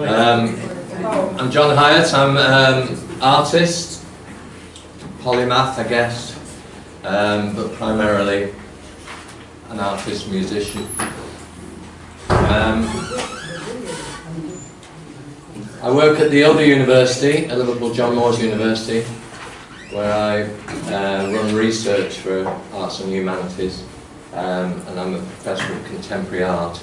Um, I'm John Hyatt, I'm um, artist, polymath I guess, um, but primarily an artist musician. Um, I work at the other university, at Liverpool John Moores University, where I uh, run research for arts and humanities, um, and I'm a professor of contemporary art.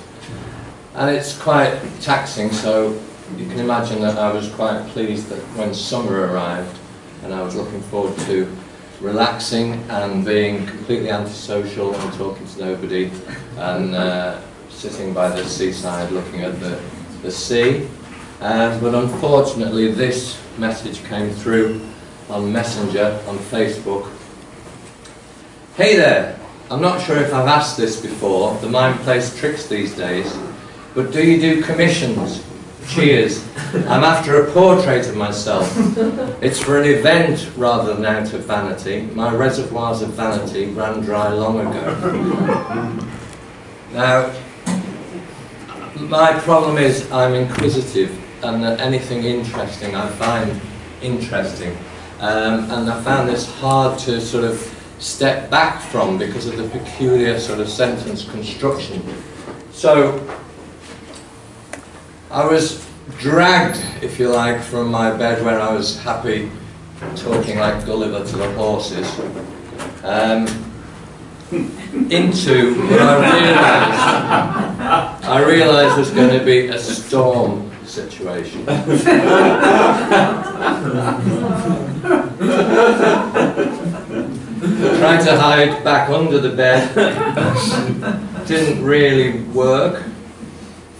And it's quite taxing, so you can imagine that I was quite pleased that when summer arrived, and I was looking forward to relaxing and being completely antisocial and talking to nobody, and uh, sitting by the seaside looking at the, the sea. Um, but unfortunately, this message came through on Messenger on Facebook. Hey there, I'm not sure if I've asked this before, the mind plays tricks these days, but do you do commissions? Cheers. I'm after a portrait of myself. It's for an event rather than out of vanity. My reservoirs of vanity ran dry long ago. Now, my problem is I'm inquisitive and that anything interesting I find interesting. Um, and I found this hard to sort of step back from because of the peculiar sort of sentence construction. So I was dragged, if you like, from my bed where I was happy talking like Gulliver to the horses um, into what I realised I realised was going to be a storm situation. Trying to hide back under the bed didn't really work.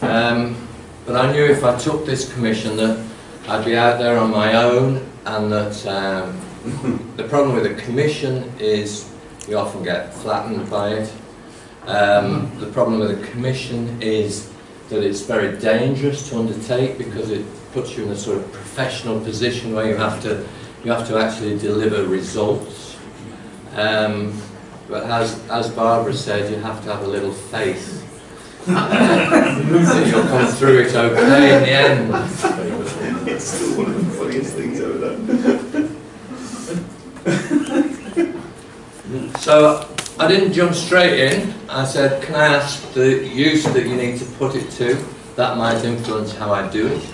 Um, but I knew if I took this commission that I'd be out there on my own and that um, the problem with a commission is you often get flattened by it. Um, the problem with a commission is that it's very dangerous to undertake because it puts you in a sort of professional position where you have to you have to actually deliver results. Um, but as, as Barbara said, you have to have a little faith you'll come through it okay in the end. It's still one of the funniest things ever done. So I didn't jump straight in. I said, can I ask the use that you need to put it to? That might influence how I do it.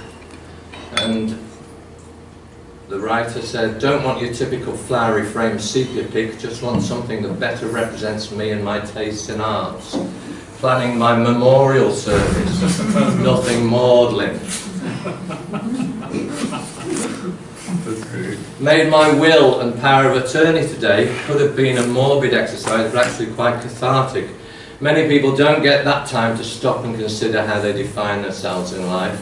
And the writer said, don't want your typical flowery frame sepia pic, just want something that better represents me and my tastes in arts planning my memorial service, nothing maudlin. Made my will and power of attorney today could have been a morbid exercise, but actually quite cathartic. Many people don't get that time to stop and consider how they define themselves in life.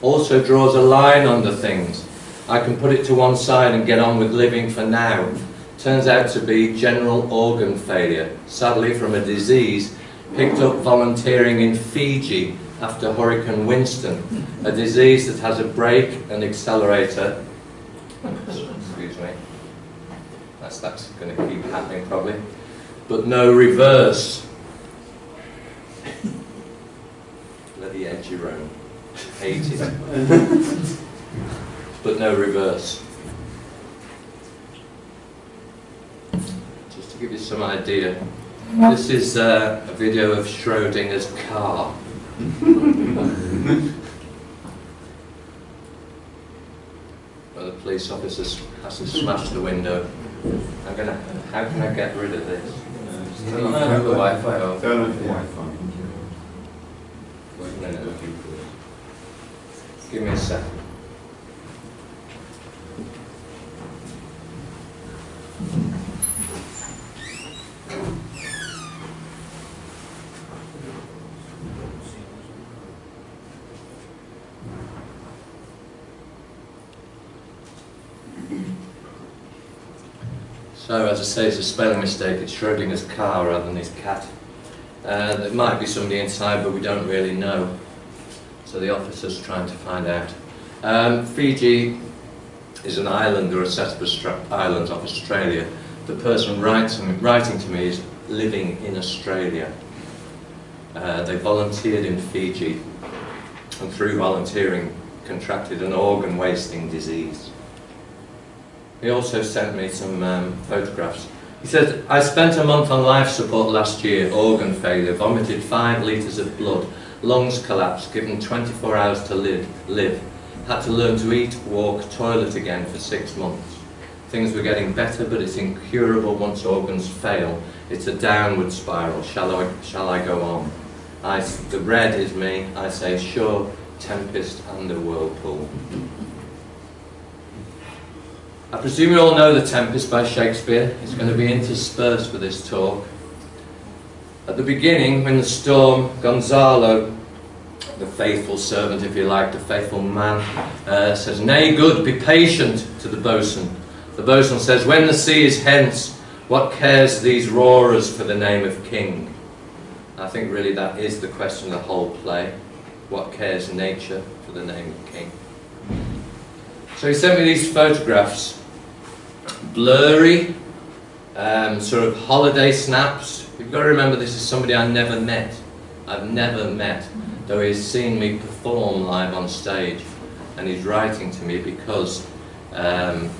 Also draws a line under things. I can put it to one side and get on with living for now. Turns out to be general organ failure, sadly from a disease picked up volunteering in Fiji after Hurricane Winston, a disease that has a brake and accelerator. Excuse me. That's, that's going to keep happening probably. But no reverse. Bloody Ed Jerome. Hate it. but no reverse. Just to give you some idea. This is uh, a video of Schrodinger's car. Where the police officer has to smash the window. I'm gonna. How can I get rid of this? Turn off the Wi-Fi off. Turn off the Wi-Fi. No, no. Give me a second. So, as I say, it's a spelling mistake. It's Schrodinger's car rather than his cat. Uh, there might be somebody inside, but we don't really know. So the officer's trying to find out. Um, Fiji is an island or a set of islands off Australia. The person writing, writing to me is living in Australia. Uh, they volunteered in Fiji, and through volunteering contracted an organ wasting disease. He also sent me some um, photographs. He said, I spent a month on life support last year, organ failure, vomited five litres of blood, lungs collapsed, given 24 hours to live, live. Had to learn to eat, walk, toilet again for six months. Things were getting better, but it's incurable once organs fail. It's a downward spiral. Shall I, shall I go on? I, the red is me. I say, sure, tempest and the whirlpool. I presume you all know The Tempest by Shakespeare. It's going to be interspersed with this talk. At the beginning, when the storm, Gonzalo, the faithful servant, if you like, the faithful man, uh, says, Nay, good, be patient to the boatswain. The boatswain says, When the sea is hence, what cares these roarers for the name of king? I think really that is the question of the whole play. What cares nature for the name of king? So he sent me these photographs, blurry, um, sort of holiday snaps. You've got to remember this is somebody I never met. I've never met, though he's seen me perform live on stage. And he's writing to me because um,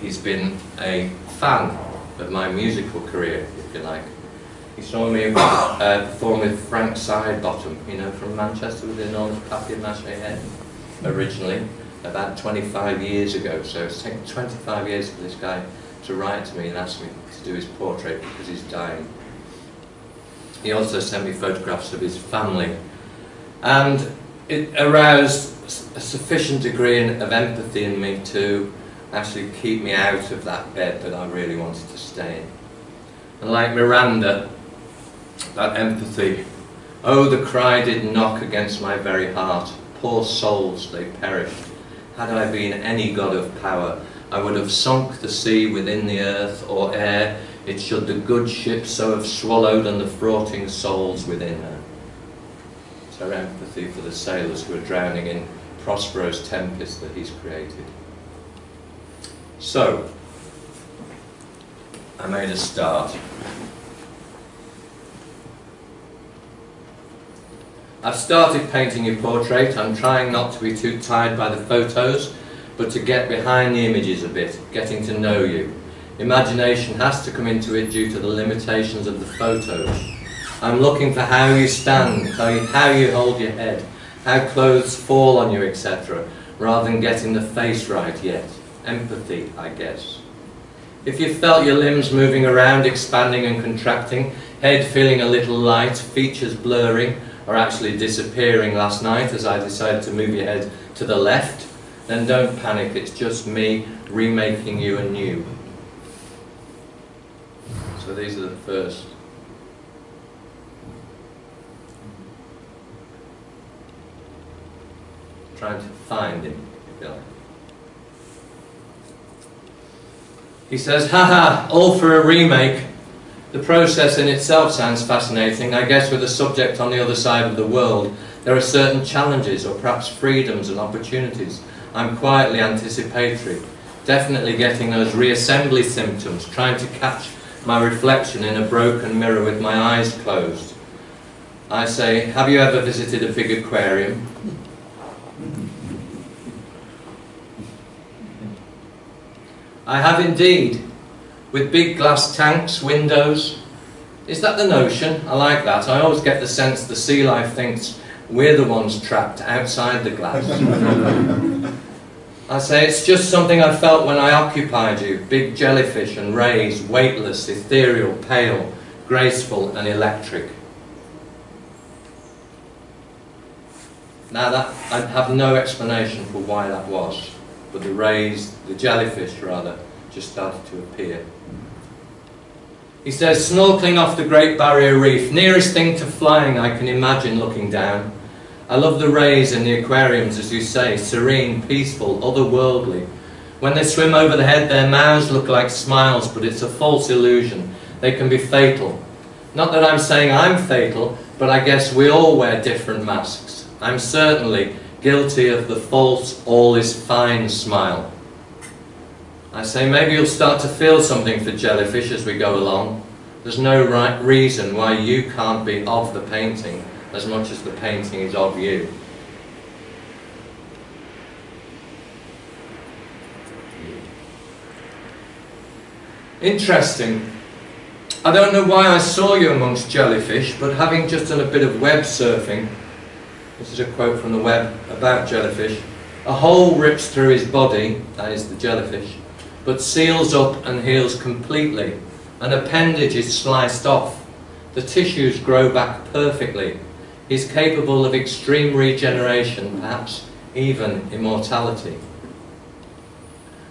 he's been a fan of my musical career, if you like. He saw me uh, perform with Frank Sidebottom, you know, from Manchester with the enormous papier-mâché head, originally about 25 years ago. So it's taken 25 years for this guy to write to me and ask me to do his portrait because he's dying. He also sent me photographs of his family. And it aroused a sufficient degree of empathy in me to actually keep me out of that bed that I really wanted to stay in. And like Miranda, that empathy, oh, the cry did knock against my very heart. Poor souls, they perished had I been any god of power, I would have sunk the sea within the earth or air, it should the good ship so have swallowed and the fraughting souls within her. It's our empathy for the sailors who are drowning in Prospero's tempest that he's created. So, I made a start. I've started painting your portrait. I'm trying not to be too tired by the photos, but to get behind the images a bit, getting to know you. Imagination has to come into it due to the limitations of the photos. I'm looking for how you stand, how you, how you hold your head, how clothes fall on you, etc., rather than getting the face right yet. Empathy, I guess. If you felt your limbs moving around, expanding and contracting, head feeling a little light, features blurring, or actually disappearing last night as I decided to move your head to the left, then don't panic, it's just me remaking you anew. So these are the first. Trying to find him, if you like. He says, haha, all for a remake. The process in itself sounds fascinating. I guess with a subject on the other side of the world, there are certain challenges or perhaps freedoms and opportunities. I'm quietly anticipatory, definitely getting those reassembly symptoms, trying to catch my reflection in a broken mirror with my eyes closed. I say, have you ever visited a big aquarium? I have indeed with big glass tanks, windows. Is that the notion? I like that. I always get the sense the sea life thinks we're the ones trapped outside the glass. I say it's just something I felt when I occupied you. Big jellyfish and rays, weightless, ethereal, pale, graceful and electric. Now that, I have no explanation for why that was, but the rays, the jellyfish rather, just started to appear. He says, snorkeling off the Great Barrier Reef, nearest thing to flying I can imagine looking down. I love the rays in the aquariums, as you say, serene, peaceful, otherworldly. When they swim over the head, their mouths look like smiles, but it's a false illusion. They can be fatal. Not that I'm saying I'm fatal, but I guess we all wear different masks. I'm certainly guilty of the false, all is fine smile. I say maybe you'll start to feel something for jellyfish as we go along. There's no right reason why you can't be of the painting as much as the painting is of you. Interesting. I don't know why I saw you amongst jellyfish, but having just done a bit of web surfing, this is a quote from the web about jellyfish, a hole rips through his body, that is the jellyfish, but seals up and heals completely. An appendage is sliced off. The tissues grow back perfectly. He's capable of extreme regeneration, perhaps even immortality.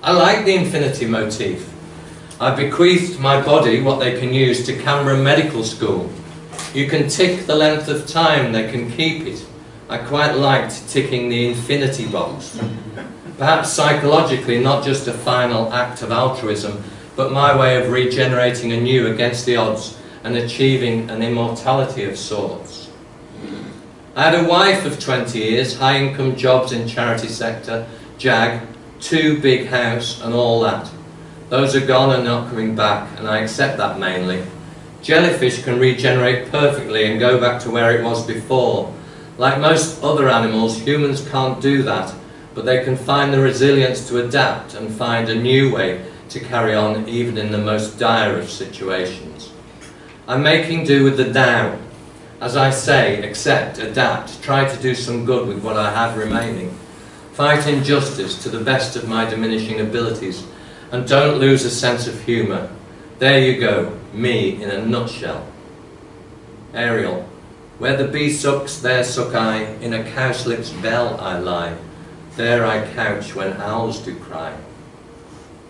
I like the infinity motif. I bequeathed my body what they can use to Canberra Medical School. You can tick the length of time, they can keep it. I quite liked ticking the infinity box. Perhaps psychologically, not just a final act of altruism, but my way of regenerating anew against the odds and achieving an immortality of sorts. I had a wife of 20 years, high income jobs in charity sector, JAG, two big house and all that. Those are gone and not coming back, and I accept that mainly. Jellyfish can regenerate perfectly and go back to where it was before. Like most other animals, humans can't do that, but they can find the resilience to adapt and find a new way to carry on even in the most dire of situations. I'm making do with the now. As I say, accept, adapt, try to do some good with what I have remaining. Fight injustice to the best of my diminishing abilities and don't lose a sense of humour. There you go, me in a nutshell. Ariel, where the bee sucks, there suck I, in a cowslip's bell I lie, there I couch when owls do cry.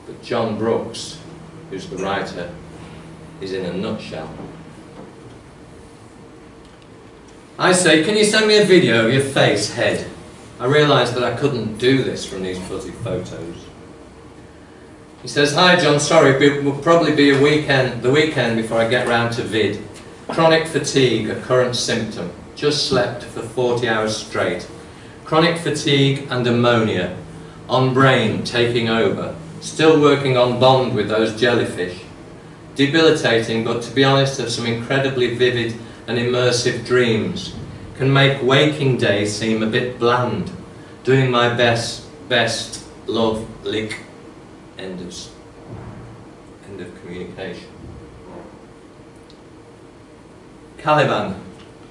But John Brooks, who's the writer, is in a nutshell. I say, can you send me a video of your face, head? I realised that I couldn't do this from these fuzzy photos. He says, Hi John, sorry, it will probably be a weekend, the weekend before I get round to vid. Chronic fatigue, a current symptom. Just slept for 40 hours straight. Chronic fatigue and ammonia. On brain, taking over. Still working on bond with those jellyfish. Debilitating, but to be honest, have some incredibly vivid and immersive dreams. Can make waking day seem a bit bland. Doing my best, best, love, lick, end of, end of communication. Caliban,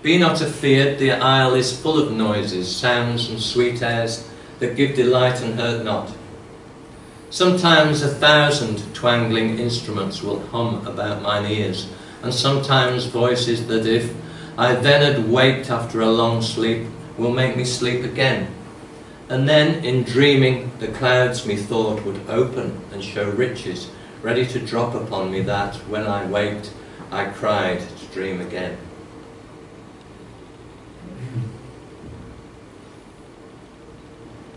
be not afeard, the isle is full of noises, sounds and sweet airs that give delight and hurt not. Sometimes a thousand twangling instruments will hum about mine ears, and sometimes voices that if I then had waked after a long sleep will make me sleep again. And then in dreaming the clouds methought would open and show riches ready to drop upon me that when I waked I cried to dream again.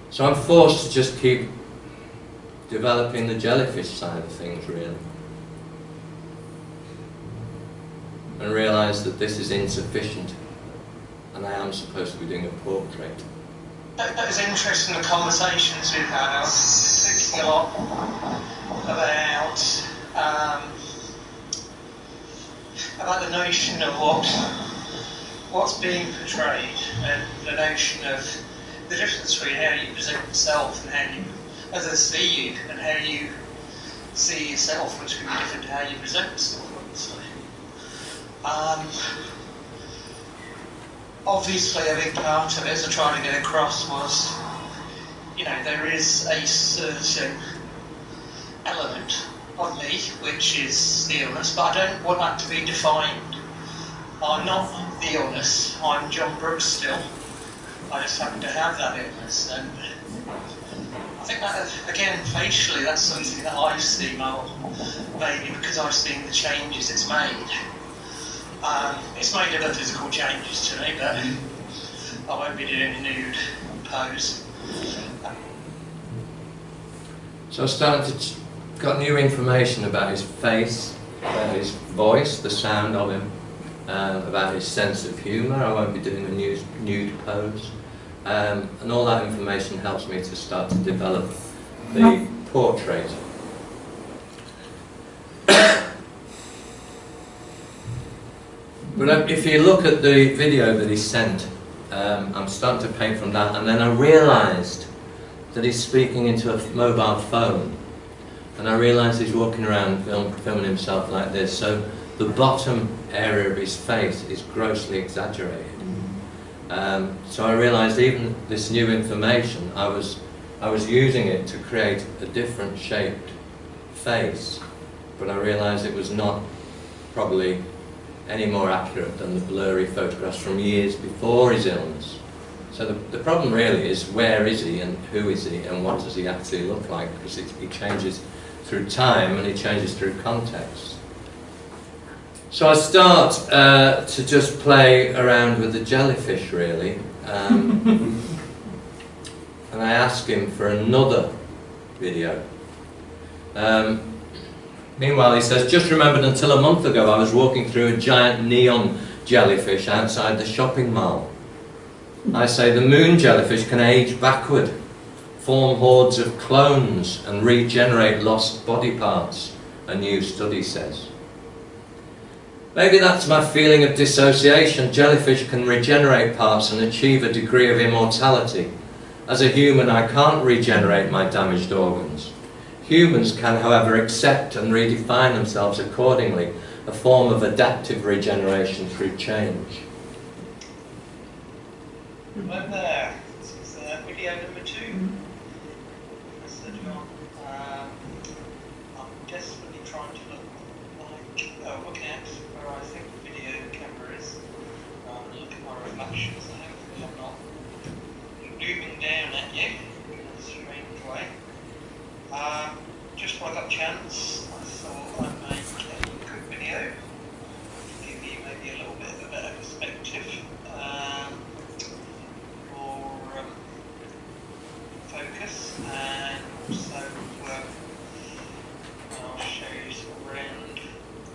So I'm forced to just keep developing the jellyfish side of things really. And realise that this is insufficient and I am supposed to be doing a portrait. That, that was interesting, the conversations we've had. I was thinking a lot about um, about the notion of what what's being portrayed and the notion of the difference between how you present yourself and how you others see you and how you see yourself, which can be different to how you present yourself. Um, obviously, a big part of it, as I tried to get across, was you know, there is a certain element of me which is the illness, but I don't want that to be defined. I'm not the illness, I'm John Brooks still. I just happen to have that illness. And I think that, again, facially, that's something that I see more, maybe because I've seen the changes it's made. Um, it's made other physical changes to me, but I won't be doing a nude pose. So I started to got new information about his face, about his voice, the sound of him, um, about his sense of humour. I won't be doing a nude, nude pose. Um, and all that information helps me to start to develop the portrait. but if you look at the video that he sent, um, I'm starting to paint from that, and then I realised that he's speaking into a mobile phone. and I realised he's walking around film, filming himself like this. So the bottom area of his face is grossly exaggerated. Um, so I realised even this new information, I was, I was using it to create a different shaped face, but I realised it was not probably any more accurate than the blurry photographs from years before his illness. So the, the problem really is where is he and who is he and what does he actually look like because it, he changes through time and he changes through context. So I start uh, to just play around with the jellyfish really um, and I ask him for another video. Um, meanwhile he says, just remembered until a month ago I was walking through a giant neon jellyfish outside the shopping mall. I say the moon jellyfish can age backward, form hordes of clones and regenerate lost body parts, a new study says. Maybe that's my feeling of dissociation. Jellyfish can regenerate parts and achieve a degree of immortality. As a human, I can't regenerate my damaged organs. Humans can, however, accept and redefine themselves accordingly, a form of adaptive regeneration through change. Hello there. This is uh, video number two. Mr. John. Um, I'm desperately trying to look like, uh, look at where I think the video camera is. Um, look at my reflections. and hopefully I'm not looming down at you in a strange way. Um, got a chance, I thought I'd make a quick video to give you maybe a little bit of a better perspective. Um, for um, focus and so um, I'll show you sort of around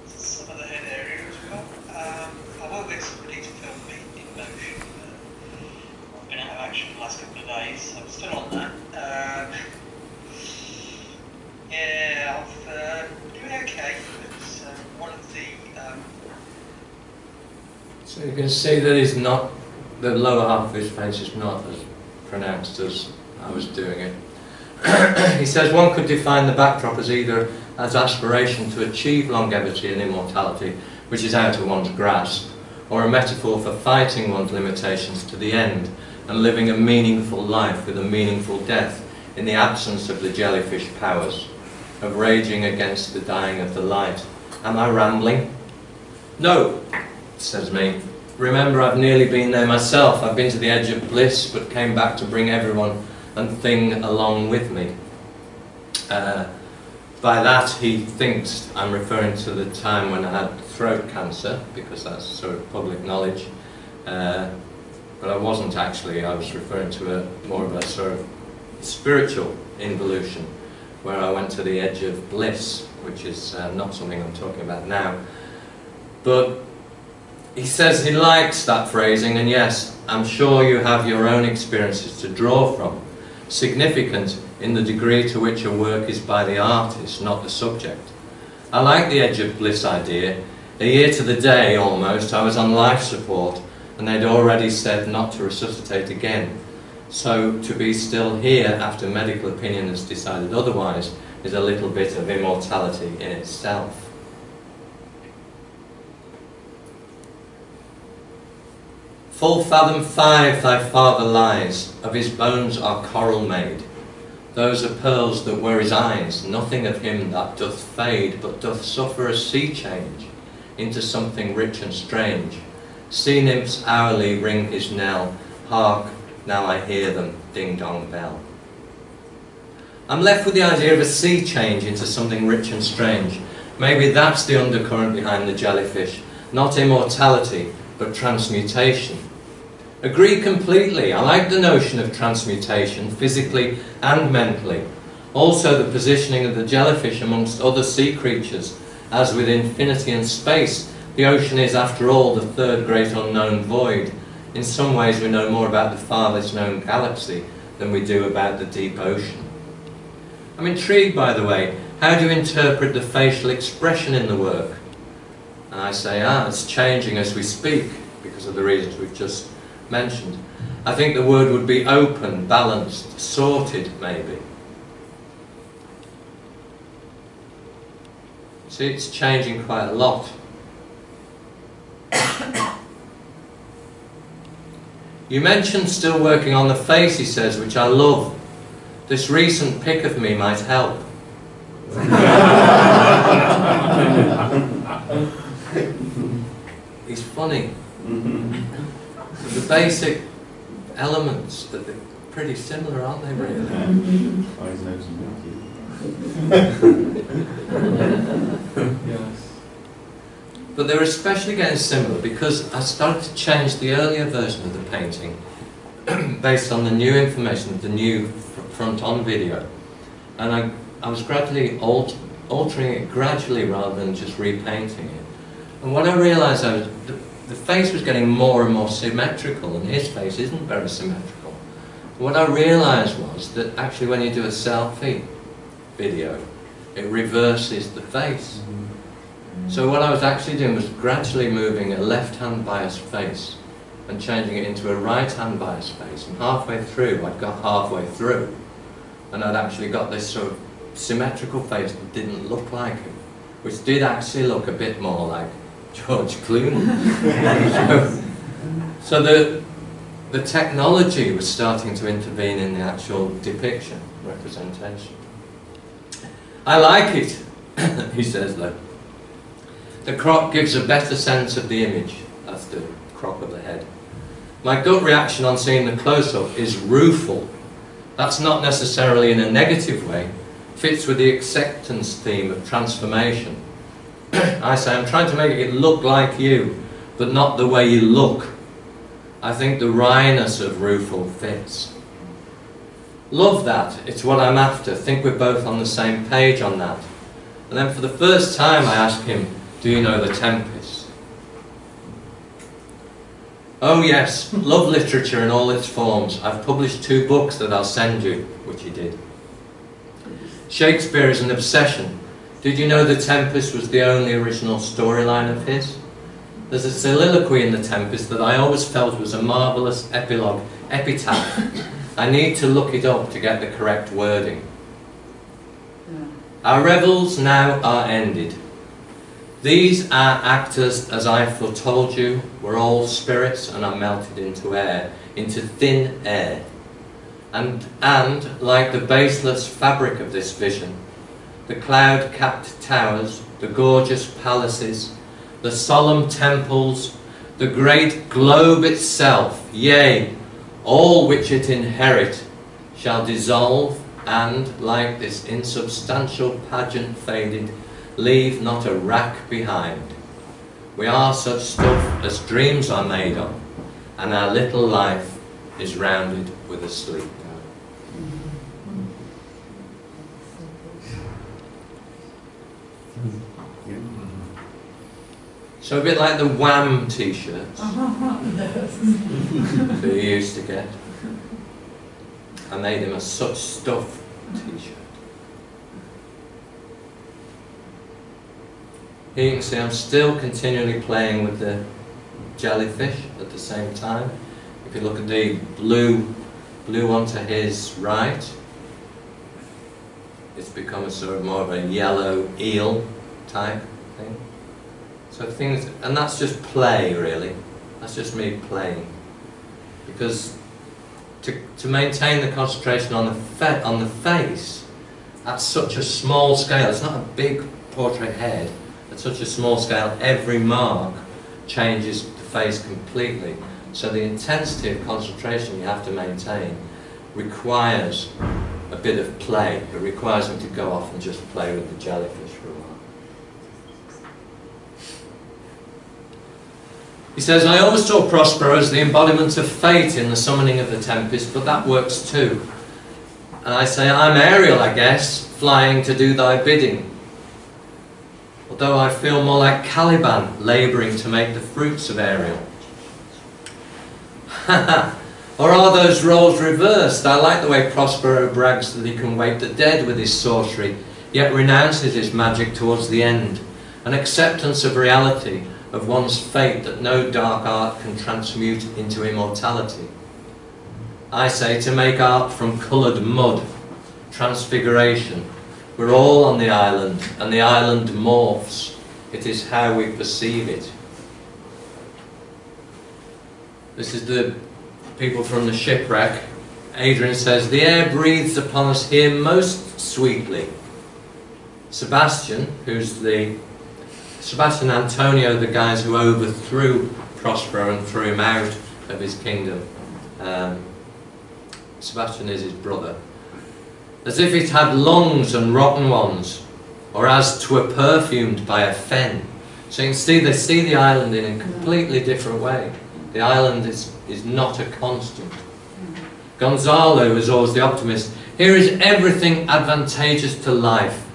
some of the head area as well. Um, I will get somebody to film me in motion. Uh, I've been out of action the last couple of days, so I'm still on that. Um, yeah, I've uh, doing okay. It's uh, one of the um, So that not, the lower half of his face is not as pronounced as I was doing it. he says one could define the backdrop as either as aspiration to achieve longevity and immortality, which is out of one's grasp, or a metaphor for fighting one's limitations to the end and living a meaningful life with a meaningful death in the absence of the jellyfish powers, of raging against the dying of the light. Am I rambling? No, says me. Remember, I've nearly been there myself. I've been to the edge of bliss, but came back to bring everyone and thing along with me. Uh, by that, he thinks I'm referring to the time when I had throat cancer, because that's sort of public knowledge. Uh, but I wasn't actually. I was referring to a more of a sort of spiritual involution, where I went to the edge of bliss, which is uh, not something I'm talking about now. But he says he likes that phrasing, and yes, I'm sure you have your own experiences to draw from, significant in the degree to which a work is by the artist, not the subject. I like the edge of bliss idea. A year to the day, almost, I was on life support, and they'd already said not to resuscitate again. So to be still here after medical opinion has decided otherwise is a little bit of immortality in itself. Full fathom five thy father lies, of his bones are coral made. Those are pearls that were his eyes, nothing of him that doth fade, but doth suffer a sea change into something rich and strange. Sea nymphs hourly ring his knell, hark, now I hear them, ding dong bell. I'm left with the idea of a sea change into something rich and strange. Maybe that's the undercurrent behind the jellyfish, not immortality, but transmutation. Agree completely. I like the notion of transmutation, physically and mentally. Also the positioning of the jellyfish amongst other sea creatures, as with infinity and space, the ocean is, after all, the third great unknown void. In some ways we know more about the farthest known galaxy than we do about the deep ocean. I'm intrigued, by the way, how do you interpret the facial expression in the work? And I say, ah, it's changing as we speak, because of the reasons we've just mentioned. I think the word would be open, balanced, sorted, maybe. See, it's changing quite a lot. You mentioned still working on the face, he says, which I love. This recent pic of me might help. He's funny. The basic elements, that they're pretty similar, aren't they, really? Eyes, nose, and mouth. Yes. But they're especially getting similar because I started to change the earlier version of the painting based on the new information, the new front-on video. And I, I was gradually alt altering it gradually rather than just repainting it. And what I realised I was, the, face was getting more and more symmetrical and his face isn't very symmetrical. What I realised was that actually when you do a selfie video, it reverses the face. So what I was actually doing was gradually moving a left-hand biased face and changing it into a right-hand biased face. And halfway through, I'd got halfway through, and I'd actually got this sort of symmetrical face that didn't look like him, which did actually look a bit more like George Clooney. so, the, the technology was starting to intervene in the actual depiction, representation. I like it, he says though. The crop gives a better sense of the image. That's the crop of the head. My gut reaction on seeing the close-up is rueful. That's not necessarily in a negative way. Fits with the acceptance theme of transformation. I say I'm trying to make it look like you, but not the way you look. I think the wryness of rueful fits. Love that. It's what I'm after. Think we're both on the same page on that. And then for the first time I ask him, do you know The Tempest? Oh yes, love literature in all its forms. I've published two books that I'll send you, which he did. Shakespeare is an obsession. Did you know The Tempest was the only original storyline of his? There's a soliloquy in The Tempest that I always felt was a marvellous epilogue, epitaph. I need to look it up to get the correct wording. Our revels now are ended. These are actors, as I foretold you, were all spirits and are melted into air, into thin air. And, and, like the baseless fabric of this vision, the cloud-capped towers, the gorgeous palaces, the solemn temples, the great globe itself, yea, all which it inherit, shall dissolve and, like this insubstantial pageant faded, leave not a rack behind. We are such stuff as dreams are made of, and our little life is rounded with a sleep. So a bit like the Wham t-shirts that you used to get. I made him a such stuff t-shirt. Here you can see I'm still continually playing with the jellyfish at the same time. If you look at the blue, blue one to his right, it's become a sort of more of a yellow eel type. So things, and that's just play really. That's just me playing. Because to, to maintain the concentration on the, on the face at such a small scale, it's not a big portrait head, at such a small scale, every mark changes the face completely. So the intensity of concentration you have to maintain requires a bit of play. It requires them to go off and just play with the jellyfish for a while. He says, I always saw Prospero as the embodiment of fate in the summoning of the Tempest, but that works too. And I say, I'm Ariel, I guess, flying to do thy bidding. Although I feel more like Caliban, labouring to make the fruits of Ariel. or are those roles reversed? I like the way Prospero brags that he can wake the dead with his sorcery, yet renounces his magic towards the end. An acceptance of reality, of one's fate that no dark art can transmute into immortality. I say to make art from coloured mud, transfiguration, We're all on the island, and the island morphs. It is how we perceive it. This is the people from the shipwreck. Adrian says, The air breathes upon us here most sweetly. Sebastian, who's the Sebastian Antonio, the guys who overthrew Prospero and threw him out of his kingdom. Um, Sebastian is his brother. As if it had lungs and rotten ones, or as twere perfumed by a fen. So you can see they see the island in a completely different way. The island is, is not a constant. Gonzalo is always the optimist. Here is everything advantageous to life.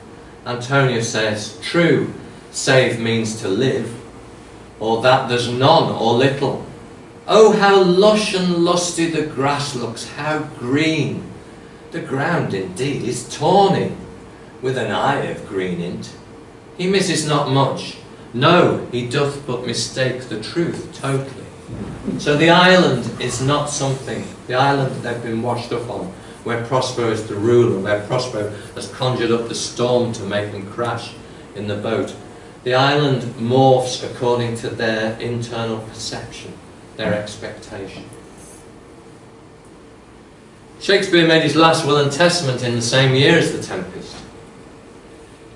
Antonio says, true, save means to live, or that there's none or little. Oh, how lush and lusty the grass looks, how green. The ground indeed is tawny, with an eye of green in't. He misses not much. No, he doth but mistake the truth totally. So the island is not something, the island that they've been washed up on, where Prospero is the ruler, where Prospero has conjured up the storm to make them crash in the boat. The island morphs according to their internal perception, their expectation. Shakespeare made his last will and testament in the same year as The Tempest.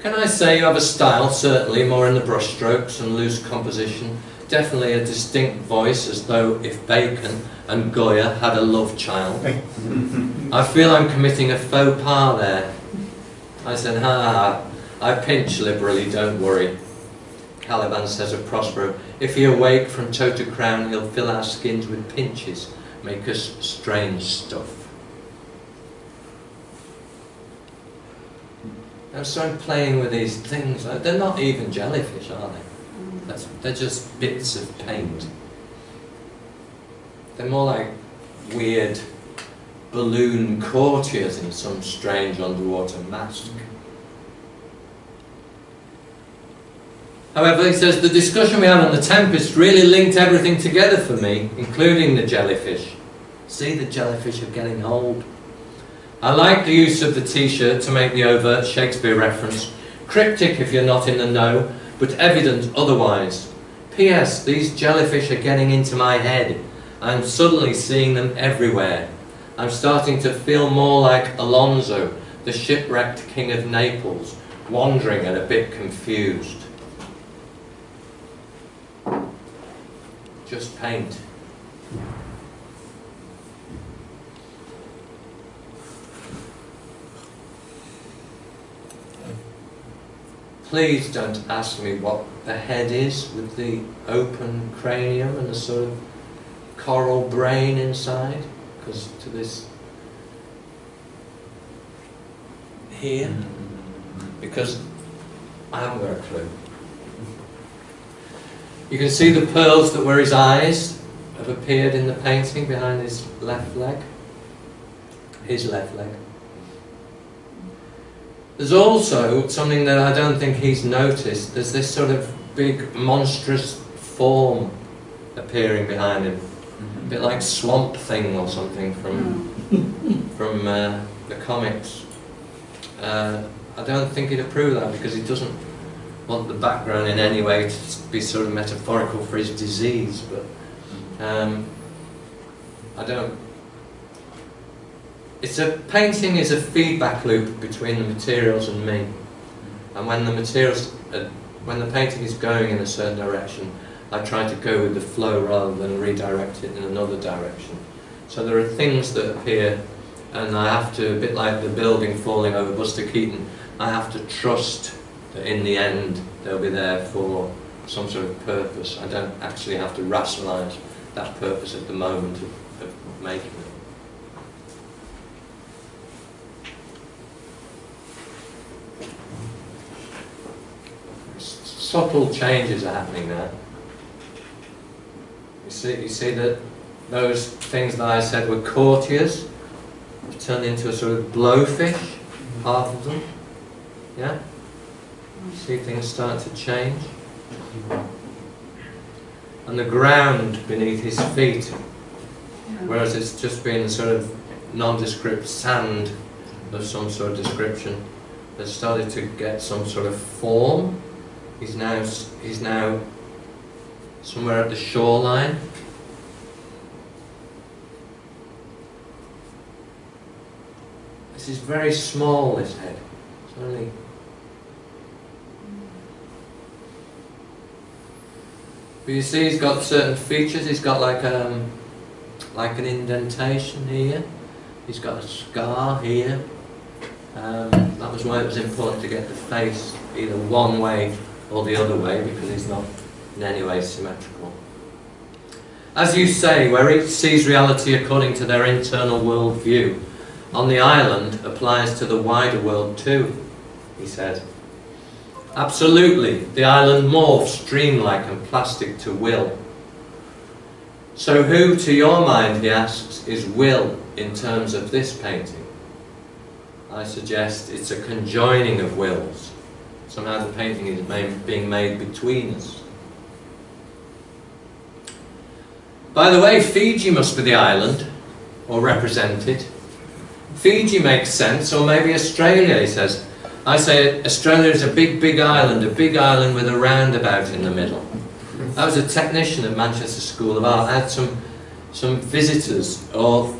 Can I say you have a style, certainly, more in the brushstrokes and loose composition, definitely a distinct voice, as though if Bacon and Goya had a love child. I feel I'm committing a faux pas there. I said, ha, I pinch liberally, don't worry. Caliban says of Prospero, if he awake from toe to crown, he'll fill our skins with pinches, make us strange stuff. I'm playing with these things. They're not even jellyfish, are they? That's, they're just bits of paint. They're more like weird balloon courtiers in some strange underwater mask. However, he says the discussion we had on the Tempest really linked everything together for me, including the jellyfish. See, the jellyfish are getting old. I like the use of the t-shirt to make the overt Shakespeare reference. Cryptic if you're not in the know, but evident otherwise. P.S. These jellyfish are getting into my head. I'm suddenly seeing them everywhere. I'm starting to feel more like Alonso, the shipwrecked king of Naples, wandering and a bit confused. Just paint. Please don't ask me what the head is with the open cranium and the sort of coral brain inside, because to this here, mm. because I haven't got a clue. You can see the pearls that were his eyes have appeared in the painting behind his left leg, his left leg. There's also something that I don't think he's noticed. There's this sort of big monstrous form appearing behind him, a bit like Swamp Thing or something from from uh, the comics. Uh, I don't think he'd approve that because he doesn't want the background in any way to be sort of metaphorical for his disease. But um, I don't it's a painting is a feedback loop between the materials and me. And when the materials, uh, when the painting is going in a certain direction, I try to go with the flow rather than redirect it in another direction. So there are things that appear, and I have to, a bit like the building falling over Buster Keaton, I have to trust that in the end they'll be there for some sort of purpose. I don't actually have to rationalise that purpose at the moment of, of making it. subtle changes are happening there. You see, you see that those things that I said were courtiers have turned into a sort of blowfish, half of them. Yeah? See things start to change. And the ground beneath his feet, whereas it's just been sort of nondescript sand of some sort of description, has started to get some sort of form. He's now he's now somewhere at the shoreline. This is very small. This head. It's only. But you see, he's got certain features. He's got like um, like an indentation here. He's got a scar here. Um, that was why it was important to get the face either one way or the other way because he's not in any way symmetrical. As you say, where each sees reality according to their internal world view, on the island applies to the wider world too, he said. Absolutely, the island morphs dreamlike and plastic to will. So who, to your mind, he asks, is will in terms of this painting? I suggest it's a conjoining of wills. Somehow the painting is made, being made between us. By the way, Fiji must be the island, or represented. Fiji makes sense, or maybe Australia, he says. I say Australia is a big, big island, a big island with a roundabout in the middle. I was a technician at Manchester School of Art. I had some, some visitors, or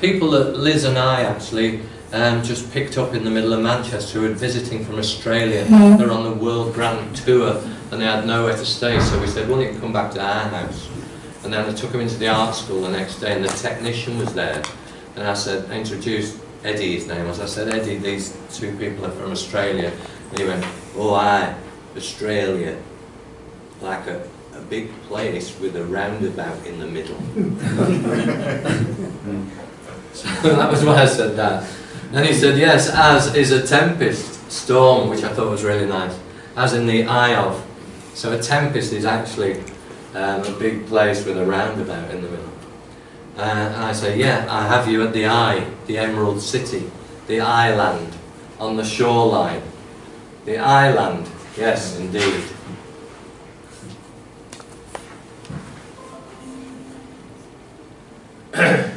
people that Liz and I actually um, just picked up in the middle of Manchester who were visiting from Australia. Mm. They're on the World Grand Tour and they had nowhere to stay, so we said, well, you can come back to our house. And then I took them into the art school the next day and the technician was there. And I said, I introduced Eddie, his name was. I said, Eddie, these two people are from Australia. And he went, oh, aye, Australia. Like a, a big place with a roundabout in the middle. so that was why I said that. And he said, yes, as is a tempest, storm, which I thought was really nice, as in the eye of. So a tempest is actually um, a big place with a roundabout in the middle. Uh, and I say, yeah, I have you at the eye, the Emerald City, the island, on the shoreline. The island, yes, indeed.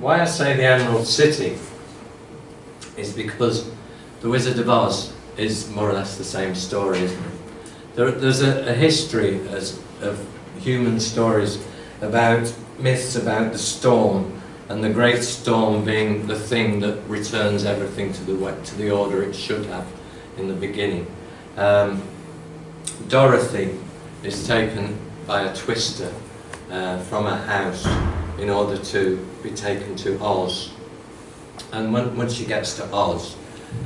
Why I say the Emerald City is because the Wizard of Oz is more or less the same story, isn't it? There, there's a, a history as, of human stories about myths about the storm and the great storm being the thing that returns everything to the to the order it should have in the beginning. Um, Dorothy is taken by a twister uh, from a house in order to be taken to Oz. And when, when she gets to Oz,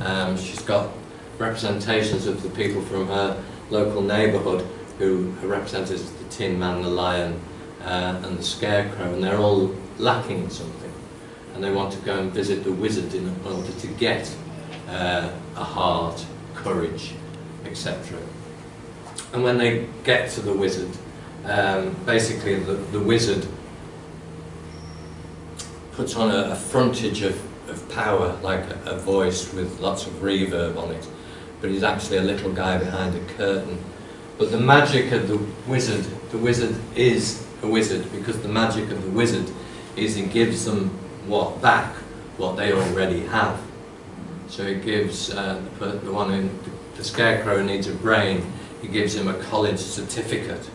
um, she's got representations of the people from her local neighbourhood who are represented as the Tin Man, the Lion, uh, and the Scarecrow, and they're all lacking something. And they want to go and visit the wizard in order to get uh, a heart, courage, etc. And when they get to the wizard, um, basically the, the wizard puts on a, a frontage of, of power, like a, a, voice with lots of reverb on it, but he's actually a little guy behind a curtain. But the magic of the wizard, the wizard is a wizard because the magic of the wizard is he gives them what back, what they already have. So he gives uh, the, the one who, the scarecrow needs a brain, he gives him a college certificate.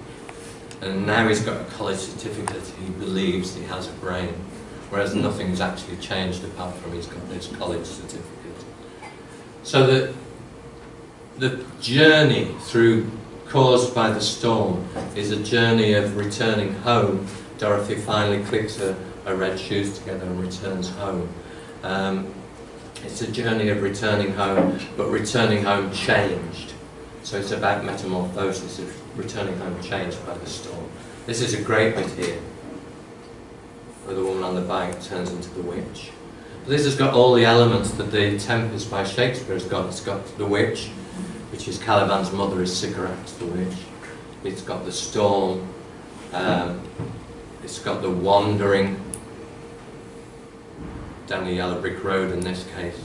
And now he's got a college certificate, he believes he has a brain whereas nothing's actually changed apart from his, his college certificate. So that the journey through caused by the storm is a journey of returning home. Dorothy finally clicks her, her red shoes together and returns home. Um, it's a journey of returning home, but returning home changed. So it's about metamorphosis of returning home changed by the storm. This is a great bit here where the woman on the bike turns into the witch. This has got all the elements that the Tempest by Shakespeare has got. It's got the witch, which is Caliban's mother is Sycorax the witch. It's got the storm, um, it's got the wandering down the yellow brick road in this case.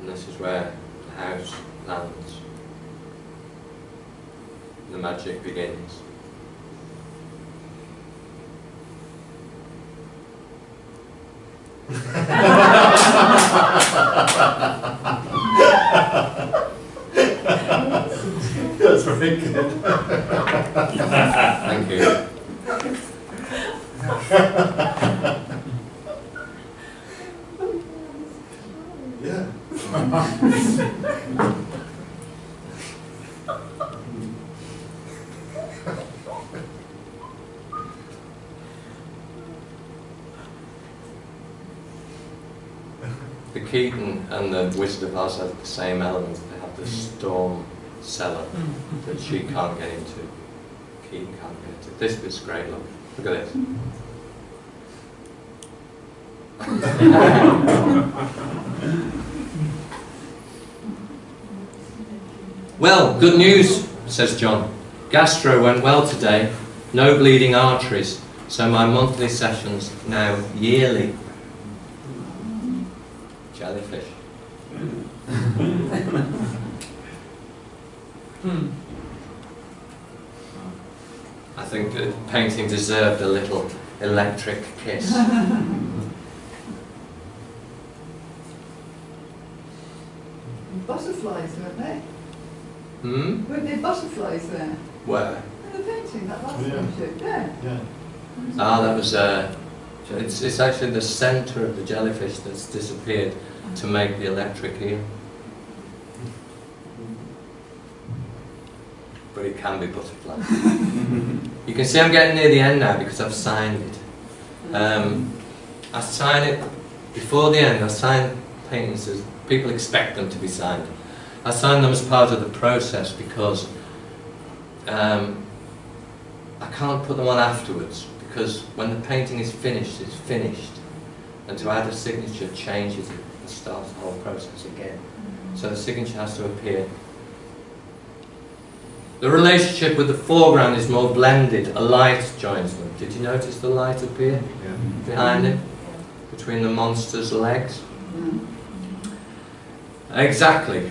And this is where the house lands. The magic begins. Ha ha ha! Very good. Thank you. Yeah. The Keaton and the Wizard of Oz have the same element. They have the storm cellar mm. that she can't get into. Keaton can't get into. This bit's great, look. Look at this. well, good news, says John. Gastro went well today. No bleeding arteries. So my monthly sessions now yearly. Jellyfish. I think the painting deserved a little electric kiss. Butterflies, weren't they? hmm? Weren't there butterflies there? Where? In the painting, that last Yeah. one showed. Yeah. Yeah. Ah, that was, uh, it's, it's actually the centre of the jellyfish that's disappeared to make the electric eel. But it can be butterfly. you can see I'm getting near the end now because I've signed it. Um, I sign it before the end. I sign paintings as people expect them to be signed. I sign them as part of the process because um, I can't put them on afterwards because when the painting is finished, it's finished. And to add a signature changes it and starts the whole process again. So the signature has to appear. The relationship with the foreground is more blended. A light joins them. Did you notice the light appear Yeah. behind him? Between the monster's legs? Mm. Exactly.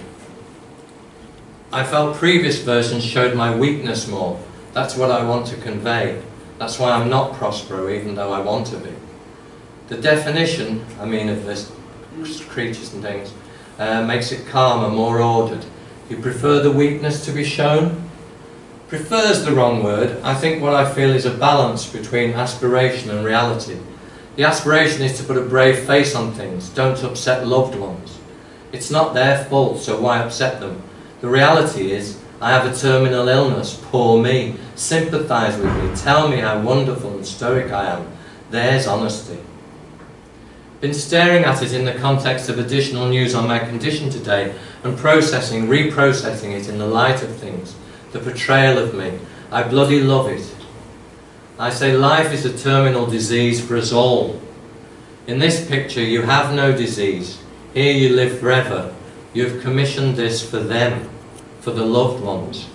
I felt previous versions showed my weakness more. That's what I want to convey. That's why I'm not Prospero, even though I want to be. The definition, I mean, of this creatures and things, uh, makes it calmer, more ordered. You prefer the weakness to be shown? Prefers the wrong word. I think what I feel is a balance between aspiration and reality. The aspiration is to put a brave face on things, don't upset loved ones. It's not their fault, so why upset them? The reality is, I have a terminal illness, poor me. Sympathise with me, tell me how wonderful and stoic I am. There's honesty. Been staring at it in the context of additional news on my condition today and processing, reprocessing it in the light of things. The portrayal of me. I bloody love it. I say life is a terminal disease for us all. In this picture, you have no disease. Here you live forever. You have commissioned this for them, for the loved ones.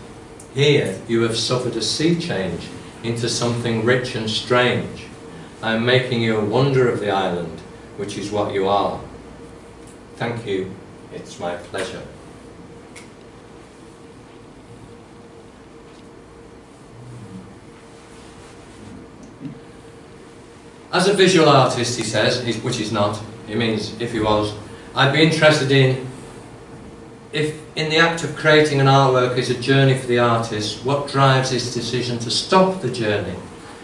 Here you have suffered a sea change into something rich and strange. I am making you a wonder of the island, which is what you are. Thank you. It's my pleasure. As a visual artist, he says, which he's not, he means if he was, I'd be interested in if in the act of creating an artwork is a journey for the artist, what drives his decision to stop the journey?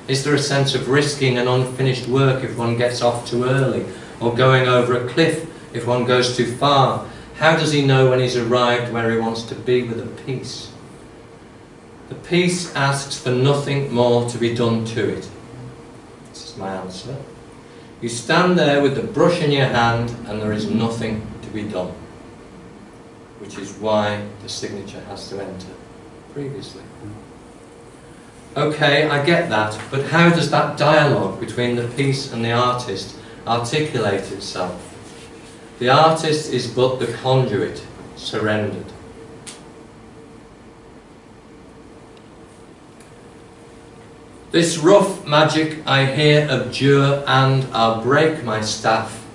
Is there a sense of risking an unfinished work if one gets off too early, or going over a cliff if one goes too far? How does he know when he's arrived where he wants to be with a piece? The piece asks for nothing more to be done to it. This is my answer. You stand there with the brush in your hand and there is nothing to be done. Which is why the signature has to enter previously. Okay, I get that, but how does that dialogue between the piece and the artist articulate itself? The artist is but the conduit, surrendered. This rough magic I here abjure, and I'll break my staff,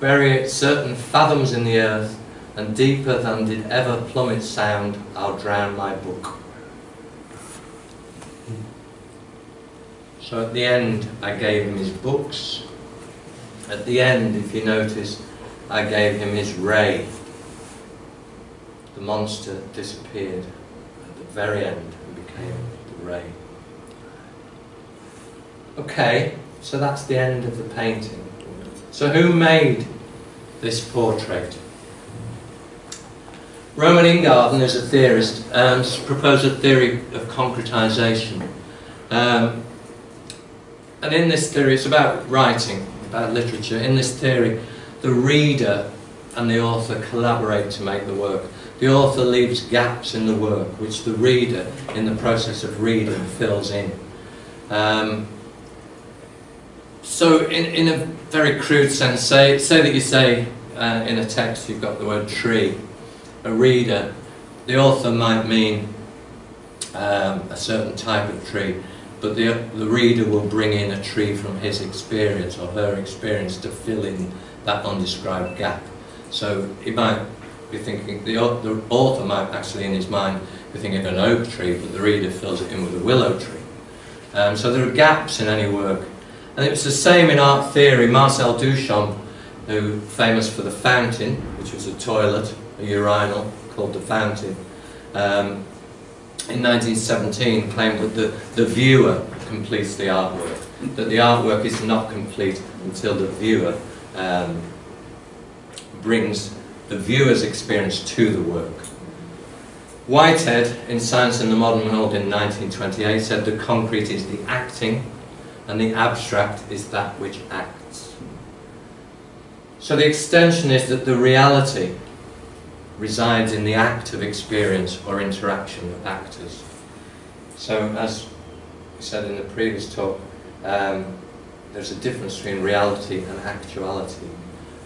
bury it certain fathoms in the earth, and deeper than did ever plummet sound, I'll drown my book. So at the end, I gave him his books, At the end, if you notice, I gave him his ray. The monster disappeared at the very end and became the ray. Okay, so that's the end of the painting. So who made this portrait? Roman Ingarden is a theorist and proposed a theory of concretization. Um, and in this theory, it's about writing, about literature. In this theory, the reader and the author collaborate to make the work. The author leaves gaps in the work, which the reader, in the process of reading, fills in. Um, so, in, in a very crude sense, say, say that you say uh, in a text you've got the word tree. A reader, the author might mean um, a certain type of tree, but the, the reader will bring in a tree from his experience or her experience to fill in that undescribed gap. So he might be thinking, the, the author might actually in his mind be thinking of an oak tree, but the reader fills it in with a willow tree. Um, so there are gaps in any work. And it was the same in art theory. Marcel Duchamp, who famous for the fountain, which was a toilet, a urinal called the fountain, um, in 1917 claimed that the, the viewer completes the artwork, that the artwork is not complete until the viewer um, brings the viewer's experience to the work. Whitehead, in Science and the Modern World in 1928, said the concrete is the acting and the abstract is that which acts. So the extension is that the reality resides in the act of experience or interaction of actors. So as we said in the previous talk, um, there's a difference between reality and actuality.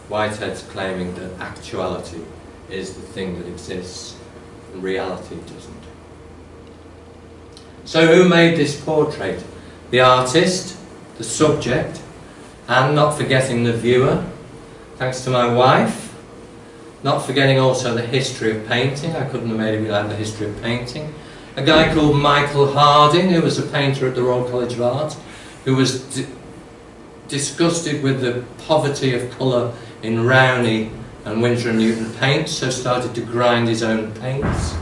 Whitehead's claiming that actuality is the thing that exists and reality doesn't. So who made this portrait? The artist, the subject, and not forgetting the viewer, thanks to my wife, not forgetting also the history of painting, I couldn't have made it without the history of painting, a guy called Michael Harding, who was a painter at the Royal College of Art, who was di disgusted with the poverty of colour in Rowney and Winsor and Newton paints, so started to grind his own paints.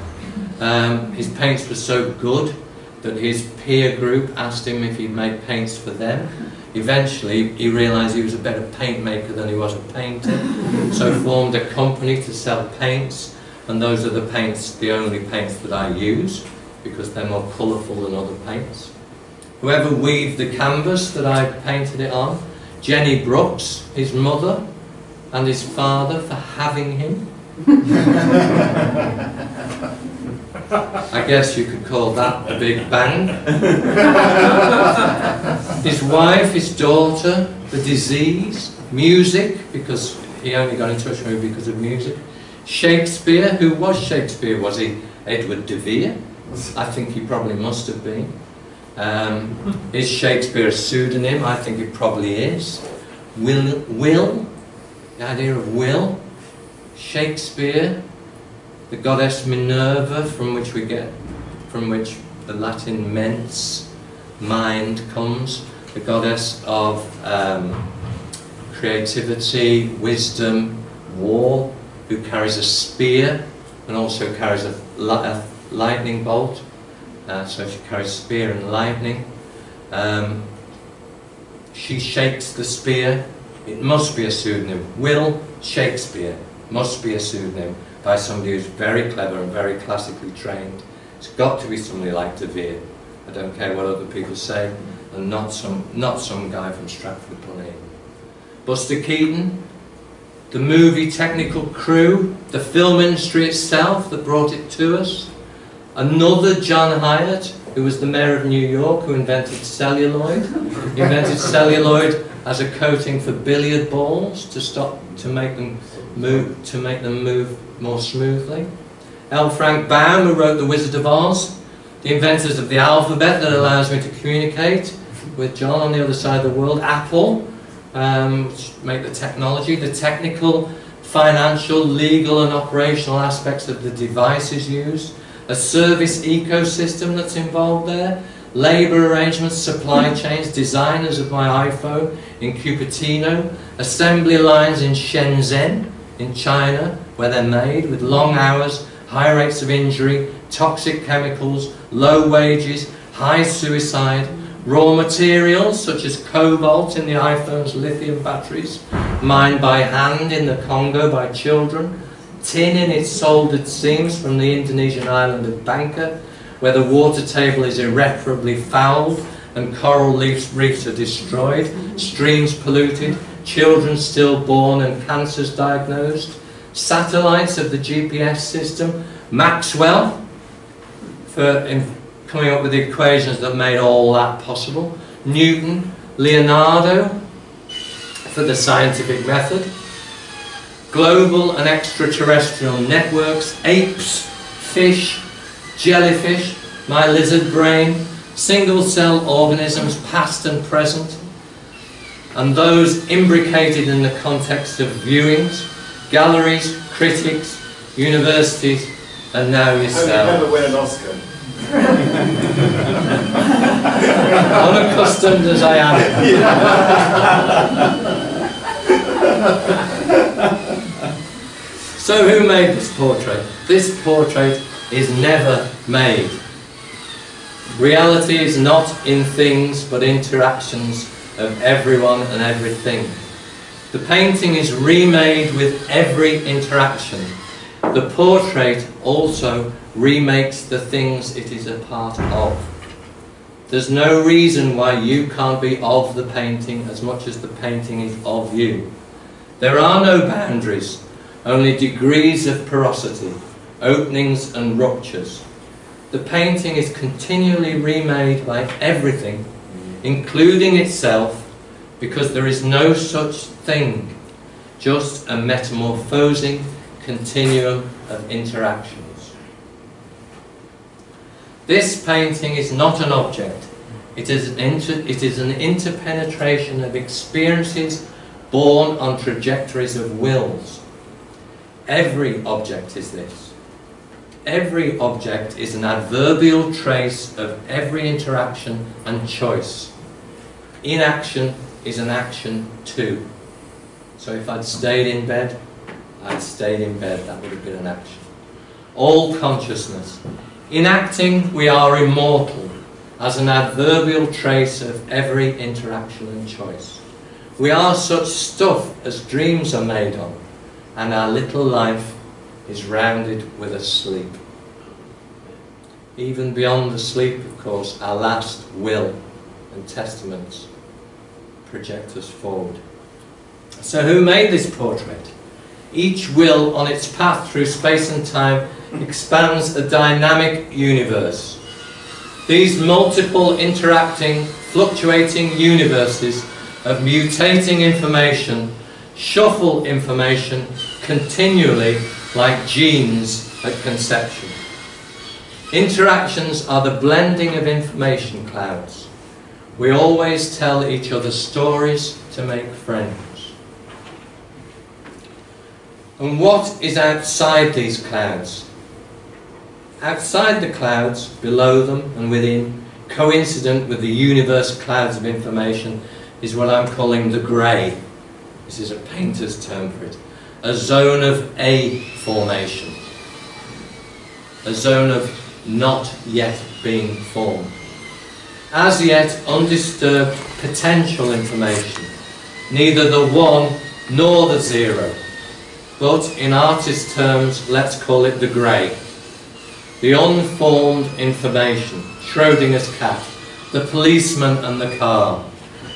Um, his paints were so good that his peer group asked him if he'd make paints for them. Eventually, he realised he was a better paint maker than he was a painter, so formed a company to sell paints, and those are the paints, the only paints that I use, because they're more colourful than other paints. Whoever weaved the canvas that I painted it on, Jenny Brooks, his mother, and his father for having him. I guess you could call that a big bang. his wife, his daughter, the disease, music, because he only got in touch with me because of music. Shakespeare, who was Shakespeare? Was he Edward de Vere? I think he probably must have been. Um, is Shakespeare a pseudonym? I think it probably is. Will, will, the idea of will. Shakespeare, the goddess Minerva, from which we get, from which the Latin mens, mind, comes, the goddess of um, creativity, wisdom, war, who carries a spear and also carries a, a lightning bolt. Uh, so she carries spear and lightning. Um, she shakes the spear. It must be a pseudonym. Will Shakespeare must be a pseudonym by somebody who's very clever and very classically trained. It's got to be somebody like De Vere. I don't care what other people say, and not some, not some guy from Stratford upon. Buster Keaton, the movie technical crew, the film industry itself that brought it to us, another John Hyatt, who was the mayor of New York, who invented celluloid. he invented celluloid as a coating for billiard balls to stop to make them move to make them move more smoothly. L. Frank Baum, who wrote The Wizard of Oz, the inventors of the alphabet that allows me to communicate with John on the other side of the world. Apple, um, make the technology, the technical, financial, legal and operational aspects of the devices used, a service ecosystem that's involved there, labour arrangements, supply chains, designers of my iPhone in Cupertino, assembly lines in Shenzhen, in China, where they're made, with long hours, high rates of injury, toxic chemicals, low wages, high suicide, raw materials such as cobalt in the iPhone's lithium batteries, mined by hand in the Congo by children, tin in its soldered seams from the Indonesian island of Bangka, where the water table is irreparably fouled and coral reefs, are destroyed, streams polluted, children stillborn and cancers diagnosed, satellites of the GPS system, Maxwell for coming up with the equations that made all that possible, Newton, Leonardo for the scientific method, global and extraterrestrial networks, apes, fish, jellyfish, my lizard brain, single-cell organisms past and present, and those imbricated in the context of viewings, galleries, critics, universities, and now Hope you yourself. never win an Oscar. Unaccustomed as I am. so who made this portrait? This portrait is never made. Reality is not in things but interactions of everyone and everything. The painting is remade with every interaction. The portrait also remakes the things it is a part of. There's no reason why you can't be of the painting as much as the painting is of you. There are no boundaries, only degrees of porosity, openings and ruptures. The painting is continually remade by everything, including itself, because there is no such thing, just a metamorphosing continuum of interactions. This painting is not an object. It is an, inter it is an interpenetration of experiences born on trajectories of wills. Every object is this. Every object is an adverbial trace of every interaction and choice. Inaction is an action too. So if I'd stayed in bed, I'd stayed in bed. That would have been an action. All consciousness. In acting, we are immortal as an adverbial trace of every interaction and choice. We are such stuff as dreams are made of, and our little life is rounded with a sleep. Even beyond the sleep, of course, our last will and testaments project us forward. So, who made this portrait? Each will, on its path through space and time, expands a dynamic universe. These multiple interacting, fluctuating universes of mutating information shuffle information continually like genes at conception. Interactions are the blending of information clouds. We always tell each other stories to make friends. And what is outside these clouds? Outside the clouds, below them and within, coincident with the universe clouds of information, is what I'm calling the grey. This is a painter's term for it. A zone of A formation. A zone of not yet being formed. As yet undisturbed potential information. Neither the one nor the zero. But in artist terms, let's call it the grey. The unformed information, Schrodinger's cat, the policeman and the car.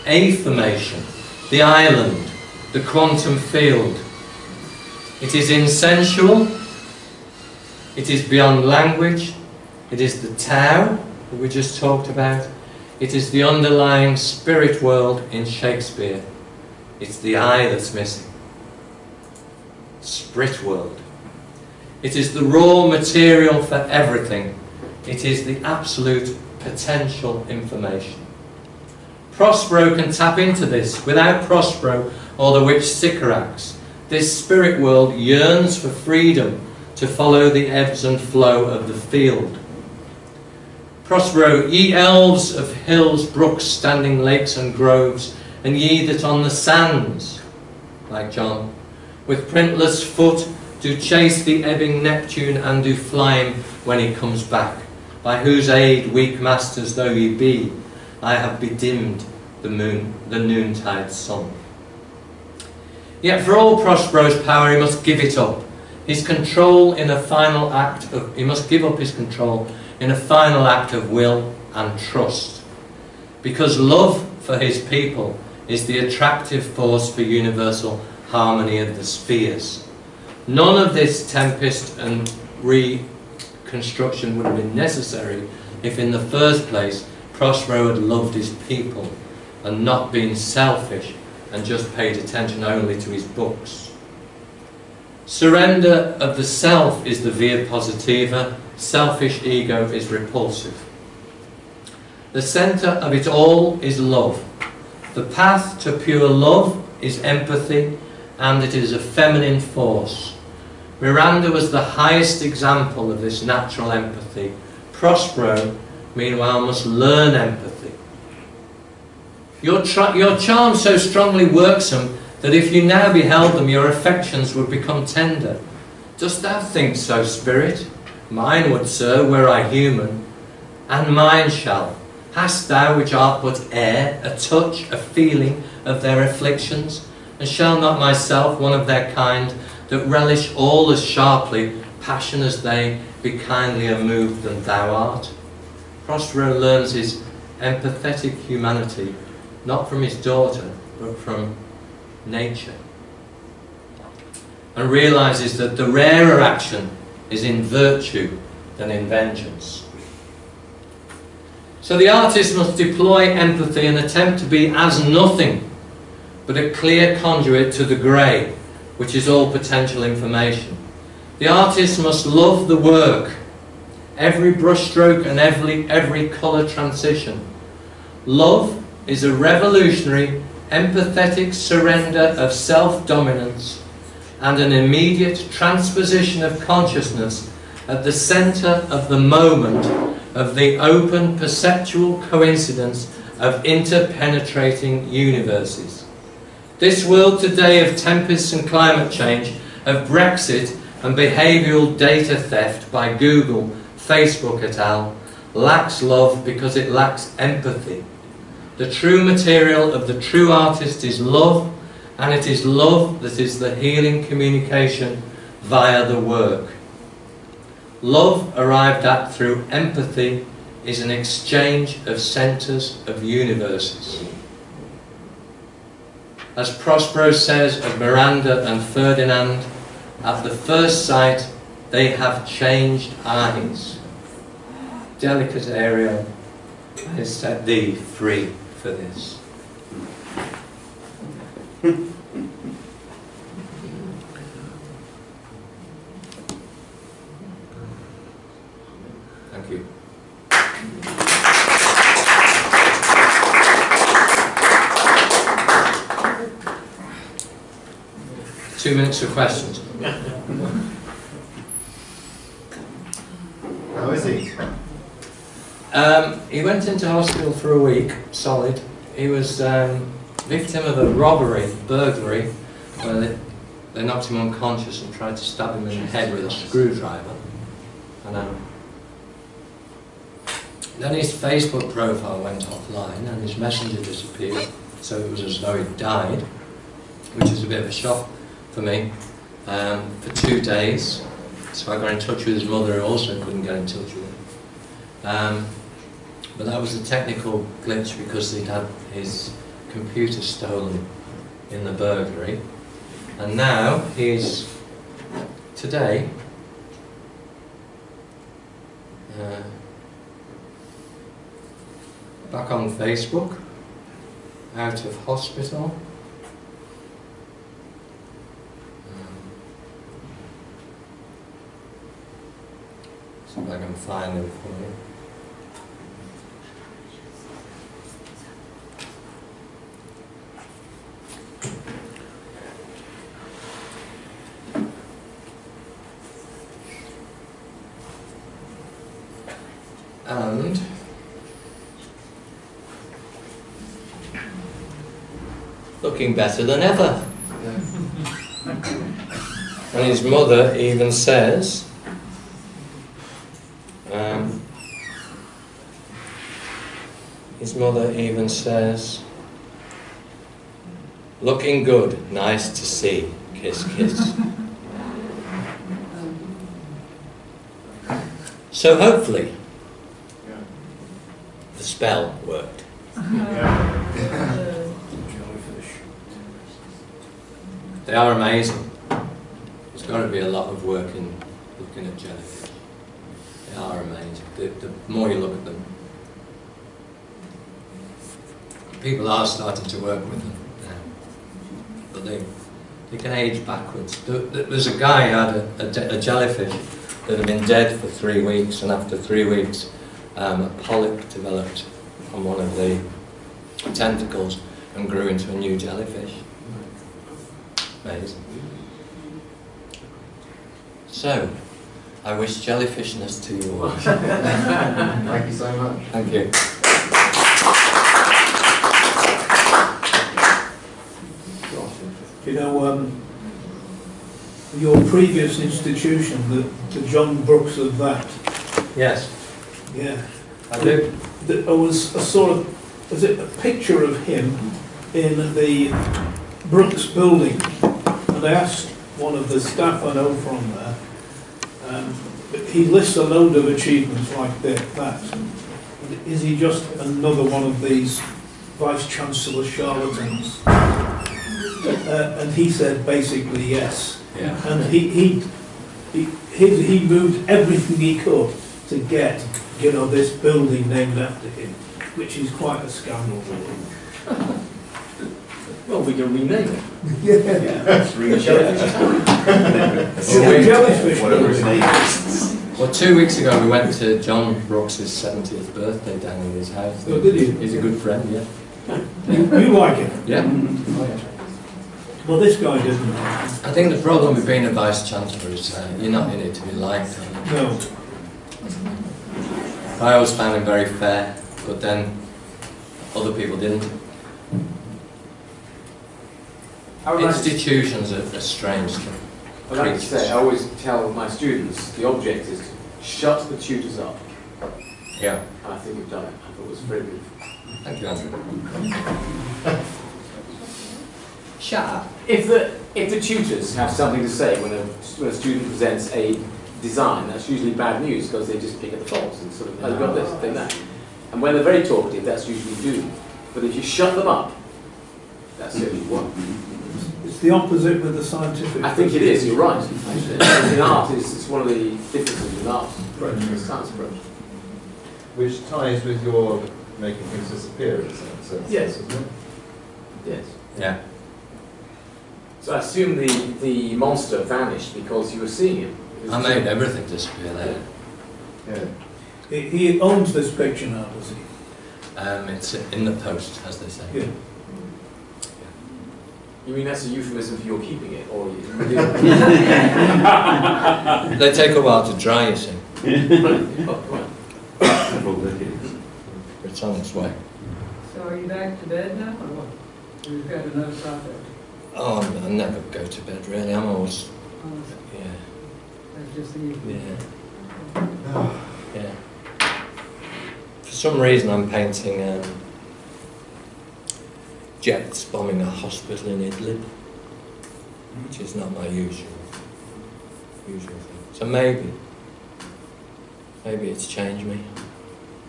A formation, the island, the quantum field. It is insensual, it is beyond language, it is the Tao that we just talked about, it is the underlying spirit world in Shakespeare. It's the I that's missing. Spirit world. It is the raw material for everything. It is the absolute potential information. Prospero can tap into this. Without Prospero, or the witch Sycorax, this spirit world yearns for freedom to follow the ebbs and flow of the field. Prospero, ye elves of hills, brooks, standing lakes and groves, and ye that on the sands, like John, with printless foot do chase the ebbing Neptune and do fly him when he comes back, by whose aid, weak masters though ye be, I have bedimmed the moon, the noontide sun. Yet for all Prospero's power he must give it up. His control in a final act of, he must give up his control in a final act of will and trust. Because love for his people is the attractive force for universal harmony of the spheres. None of this tempest and reconstruction would have been necessary if in the first place Prospero had loved his people and not been selfish and just paid attention only to his books. Surrender of the self is the via positiva, selfish ego is repulsive. The centre of it all is love. The path to pure love is empathy and it is a feminine force. Miranda was the highest example of this natural empathy. Prospero, meanwhile, must learn empathy. Your, your charm so strongly works them that if you now beheld them, your affections would become tender. Dost thou think so, spirit? Mine would, sir, were I human, and mine shall. Hast thou, which art but air, a touch, a feeling of their afflictions? And shall not myself, one of their kind, that relish all as sharply passion as they, be kindlier moved than thou art? Prospero learns his empathetic humanity not from his daughter, but from nature. And realizes that the rarer action is in virtue than in vengeance. So the artist must deploy empathy and attempt to be as nothing but a clear conduit to the grey, which is all potential information. The artist must love the work, every brushstroke and every, every colour transition. Love is a revolutionary, empathetic surrender of self-dominance and an immediate transposition of consciousness at the centre of the moment of the open perceptual coincidence of interpenetrating universes. This world today of tempests and climate change, of Brexit and behavioural data theft by Google, Facebook et al. lacks love because it lacks empathy. The true material of the true artist is love, and it is love that is the healing communication via the work. Love arrived at through empathy is an exchange of centres of universes. As Prospero says of Miranda and Ferdinand, at the first sight they have changed eyes. Delicate Ariel has set thee free for this. Thank you. Two minutes for questions. How is he? Um, he went into hospital for a week, solid. He was um, victim of a robbery, burglary, where they, they knocked him unconscious and tried to stab him in the head with a screwdriver. And um, then his Facebook profile went offline and his messenger disappeared, so it was as though he'd died, which was a bit of a shock for me, um, for two days. So I got in touch with his mother, who also couldn't get in touch with him. Um, but that was a technical glitch because he'd had his computer stolen in the burglary. And now he's, today, uh, back on Facebook, out of hospital. Um, I can find him for you. And looking better than ever. And his mother even says, um, his mother even says, looking good, nice to see, kiss, kiss. So hopefully, the spell worked. They are amazing. There's got to be a lot of work in looking at jellyfish. They are amazing. The, the more you look at them, people are starting to work with them now. But they, they can age backwards. There- there- There's a guy who had a, a, a jellyfish that had been dead for three weeks, and after three weeks, um, a polyp developed on one of the tentacles and grew into a new jellyfish. Amazing. So, I wish jellyfishness to you all. Thank you so much. Thank you. You know, um, your previous institution, the, the John Brooks of that, Yes, yeah, I do. there was a sort of, was it a picture of him in the Brooks building? And I asked one of the staff I know from there, um, he lists a load of achievements like that. that. Is he just another one of these vice chancellor charlatans? Uh, and he said basically yes. Yeah. And he, he, he, he, he moved everything he could to get, you know, this building named after him, which is quite a scandal. Well, we can rename it. Yeah. That's really Yeah, jellyfish Whatever his building. name is. Well, two weeks ago we went to John Brooks's 70th birthday down in his house. Oh, did you? He's a good friend, yeah. You, you like it? Yeah. Well, this guy didn't. I think the problem with being a vice chancellor is uh, you're not in it to be liked. are you? No. I always found him very fair, but then other people didn't. I would like to, Institutions are, are strange to I like to say, I always tell my students, the object is to shut the tutors up. Yeah. And I think you've done it. I thought it was very good. Thank you, Andrew. Shut up. If the, if the tutors have something to say when a, when a student presents a design, that's usually bad news because they just pick at the faults and sort of, oh, you've got this, think that. And when they're very talkative, that's usually doom. But if you shut them up, that's the only one. It's the opposite with the scientific. I think it is, you're right. actually. In art, it's, it's one of the differences in art approach, the science approach. Which ties with your making things disappear in a sense. Yes. Yes. Yeah. So I assume the, the monster vanished because you were seeing him. I made everything disappear there. Yeah. He, he owns this picture now, does he? Um, it's in the post, as they say. Yeah. You mean that's a euphemism for you're keeping it, or you? They take a while to dry, you see. oh, right. It's on its way. So are you back to bed now, or what? You've got another project? Oh, I'm- never go to bed really. I'm always, Oh, yeah, That's just the evening? yeah, yeah. For some reason, I'm painting um, jets bombing a hospital in Idlib, which is not my usual usual thing. So maybe, maybe it's changed me.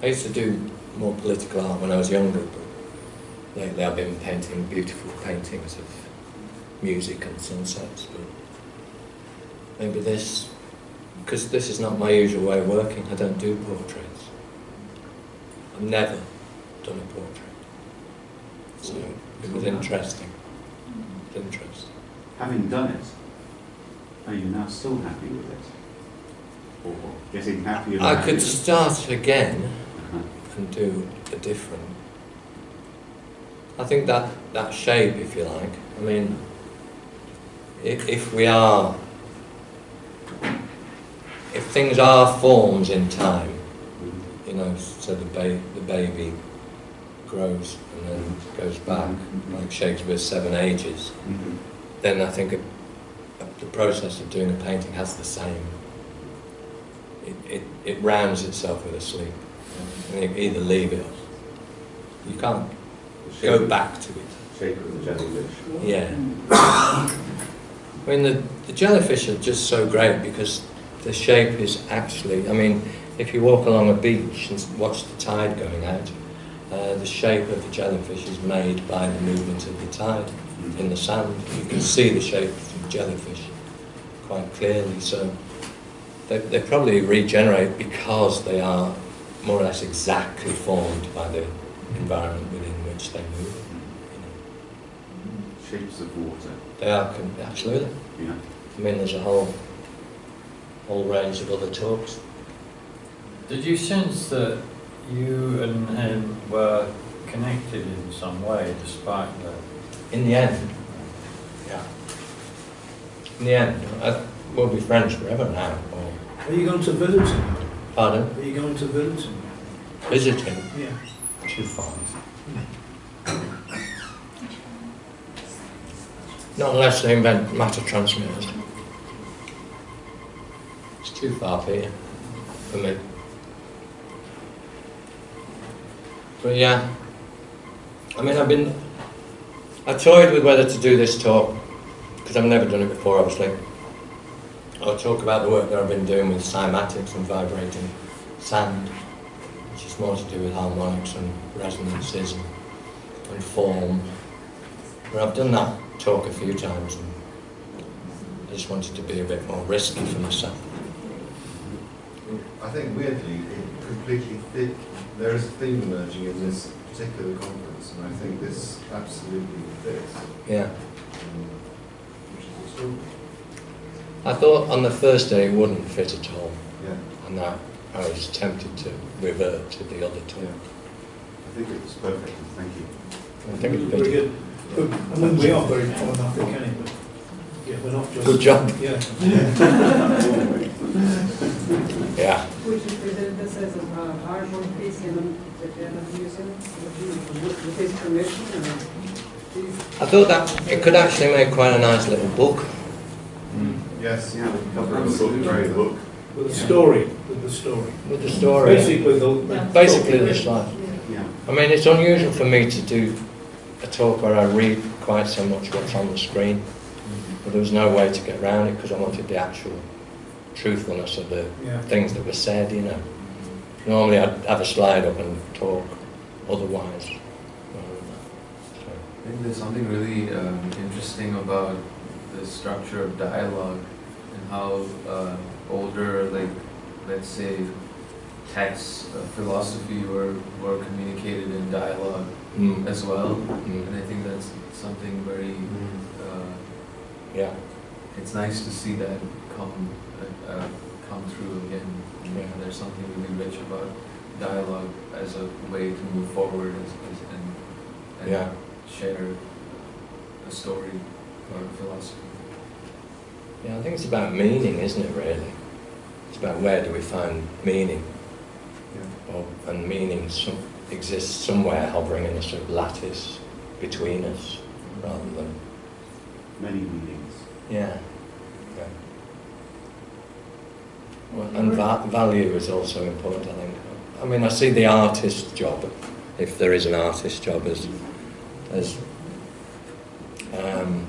I used to do more political art when I was younger, but lately I've been painting beautiful paintings of music and sunsets. But maybe this, because this is not my usual way of working. I don't do portraits. I've never done a portrait. So it was interesting. It's interesting. Having done it, are you now still happy with it? Or getting happier? I could start again Uh-huh. and do a different. I think that that shape, if you like. I mean, if, if we are, if things are forms in time, you know, so the ba- the baby grows and then goes back, like Shakespeare's Seven Ages, Mhm. then I think it, the process of doing a painting has the same. It, it, it rounds itself with a sleep. And you either leave it or you can't go back to it. Shape of the jellyfish. Yeah. I mean, the, the jellyfish are just so great because the shape is actually, I mean, if you walk along a beach and watch the tide going out, uh, the shape of the jellyfish is made by the movement of the tide in the sand. You can see the shape of the jellyfish quite clearly. So they, they probably regenerate because they are more or less exactly formed by the environment within which they move. You know. Shapes of water. They are con- absolutely. Yeah. I mean, there's a whole whole range of other talks. Did you sense that you and him were connected in some way despite the... In the end, yeah. In the end, I, we'll be friends forever now. Or, Are you going to visit him? pardon? Are you going to visit him? Visiting? Yeah. Too far. Hmm. Not unless they invent matter transmitters. It's too far, Peter, for me. But yeah, I mean, I've been. I toyed with whether to do this talk because I've never done it before, obviously. I'll talk about the work that I've been doing with cymatics and vibrating sand, which is more to do with harmonics and resonances and, and form. But I've done that talk a few times and I just wanted to be a bit more risky for myself. I think weirdly, it completely fit, there is a theme emerging in this particular conference, and I think this absolutely fits, Yeah. um, which is extraordinary. I thought on the first day it wouldn't fit at all, Yeah, and that I was tempted to revert to the other talk. yeah. I think it was perfect. Thank you. I think it's Very pretty good. Good. I mean, we are very problematic anyway. Yeah, we're not just. Good job. Yeah. Yeah. Would you present this as a uh, artwork piece in the, at end of the museum? With with his permission or? I thought that it could actually make quite a nice little book. Yes, Yeah, the cover of the book, very book. With the story, with the story. With the story. Basically, the. Basically the slide. Yeah. I mean, it's unusual for me to do a talk where I read quite so much what's on the screen, but there was no way to get around it because I wanted the actual truthfulness of the Yeah. things that were said, you know. Normally I'd have a slide up and talk otherwise. Um, so, I think there's something really um, interesting about the structure of dialogue and how uh, older, like, let's say, texts of philosophy were, were communicated in dialogue mm, as well. mm, And I think that's something very, uh, yeah, it's nice to see that come, uh, come through again. Yeah. There's something really rich about dialogue as a way to move forward as, as, and, and Yeah. share a story or philosophy. yeah. I think it's about meaning, isn't it? Really, it's about where do we find meaning, or, and meaning some, exists somewhere hovering in a sort of lattice between us, rather than Many meanings. Yeah. yeah. Well, and va- value is also important, I think. I mean, I see the artist's job, if there is an artist's job, as as um,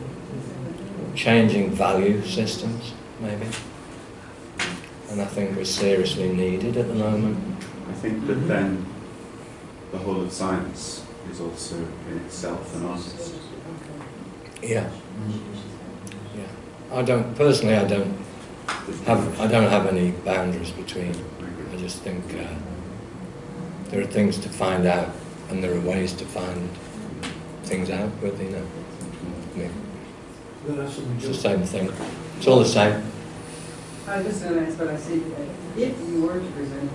changing value systems, maybe. And I think we're seriously needed at the moment. I think that then the whole of science is also in itself an artist. Yeah. Yeah. I don't personally. I don't have. I don't have any boundaries between. I just think uh, there are things to find out, and there are ways to find things out with. You know, I mean, That's what we it's the same thing. It's all the same. I just gonna ask what I see, if you were to present,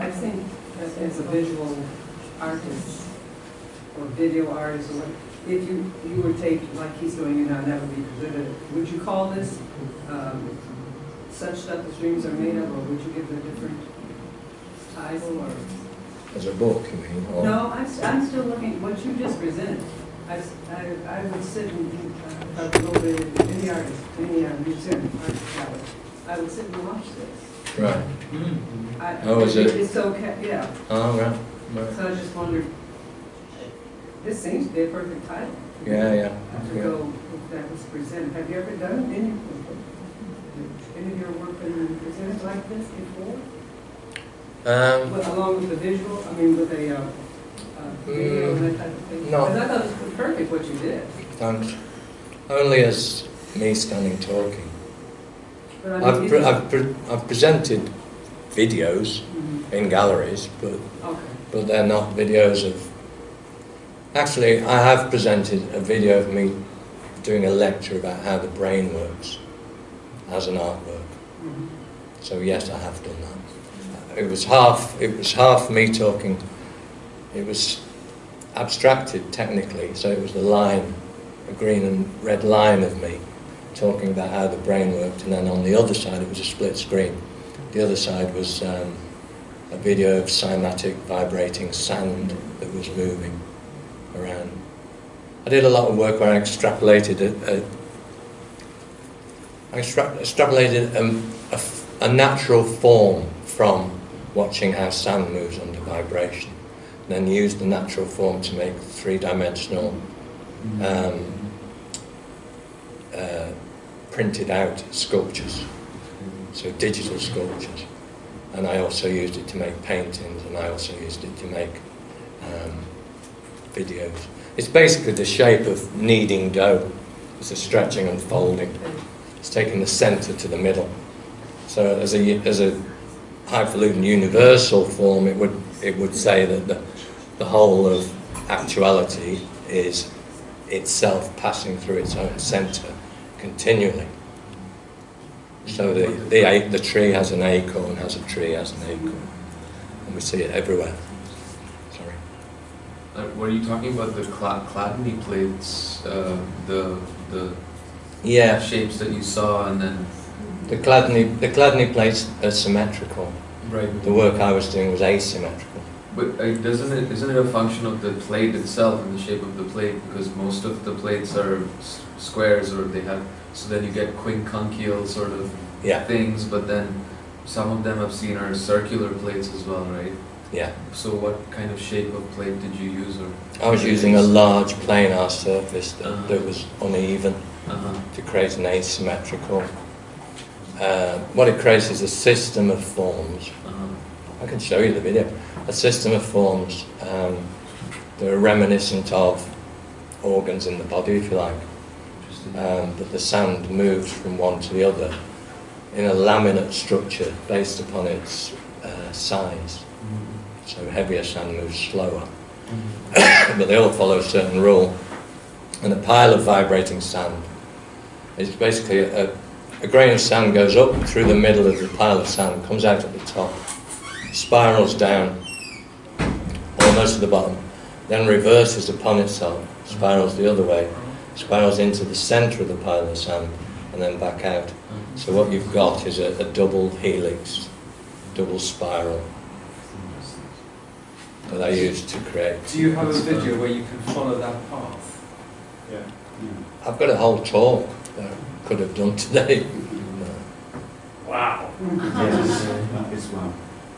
I think as, as a visual artist or video artist or what, if you, you were take, like he's doing it now, that would be presented, would you call this, um, such that the dreams are made of, or would you give a different title or? As a book, you mean? Or? No, I'm, s- I'm still looking, what you just presented, I, s- I- I would sit and, do, uh, if I would go to any artist, any uh, museum, art gallery, I would sit and watch this. Right. I- Oh, is it? It's so, ca- yeah, Oh, right. right. so I just wondered, this seems to be a perfect title. Yeah, yeah. To yeah. go, if that was presented, have you ever done any, any of your work been presented like this before? Um, Well, Along with the visual, I mean, with a, uh, uh, video and that type of thing? Mm, no. Because I thought it was perfect what you did. thanks. Only as me standing talking. I mean, I've, pre- I've, pre- I've presented videos Mhm. in galleries, but Okay. but they're not videos of. Actually, I have presented a video of me doing a lecture about how the brain works as an artwork. So yes, I have done that. It was half. It was half me talking. It was abstracted technically, so it was the line, a green and red line of me talking about how the brain worked, and then on the other side it was a split screen. The other side was um, a video of cymatic vibrating sand that was moving around. I did a lot of work where I extrapolated a, a extrapolated a natural form from watching how sand moves under vibration, and then used the natural form to make three-dimensional um, uh, printed out sculptures, so digital sculptures. And I also used it to make paintings, and I also used it to make um, videos. It's basically the shape of kneading dough. It's a stretching and folding. It's taking the centre to the middle. So as a as a highfalutin universal form, it would it would say that the the whole of actuality is itself passing through its own centre continually. So the, the, the tree has an acorn, has a tree, has an acorn. And we see it everywhere. Sorry. Uh, were you talking about the cla- Chladni plates, uh, the the Yeah, shapes that you saw, and then the Chladni, the Chladni plates are symmetrical. right? The work I was doing was asymmetrical. But uh, doesn't it isn't it a function of the plate itself and the shape of the plate? Because most of the plates are s- squares, or they have so then you get quincuncial sort of Yeah, things. But then some of them I've seen are circular plates as well, right? yeah. So what kind of shape of plate did you use, or? I was using a large planar surface that, Uh-huh. that was uneven Uh-huh. to create an asymmetrical. Uh, what it creates is a system of forms. Uh-huh. I can show you the video. A system of forms um, that are reminiscent of organs in the body, if you like. Um, but the sand moves from one to the other in a laminate structure based upon its uh, size. Mhm. So heavier sand moves slower, Mhm. but they all follow a certain rule. And a pile of vibrating sand is basically a, a grain of sand goes up through the middle of the pile of sand, comes out at the top, spirals down almost to the bottom, then reverses upon itself, spirals the other way, spirals into the centre of the pile of sand, and then back out. So what you've got is a, a double helix, double spiral that I used to create. Do you have a video where you can follow that path? Yeah. I've got a whole talk that I could have done today. Wow. Yes, uh, that is well.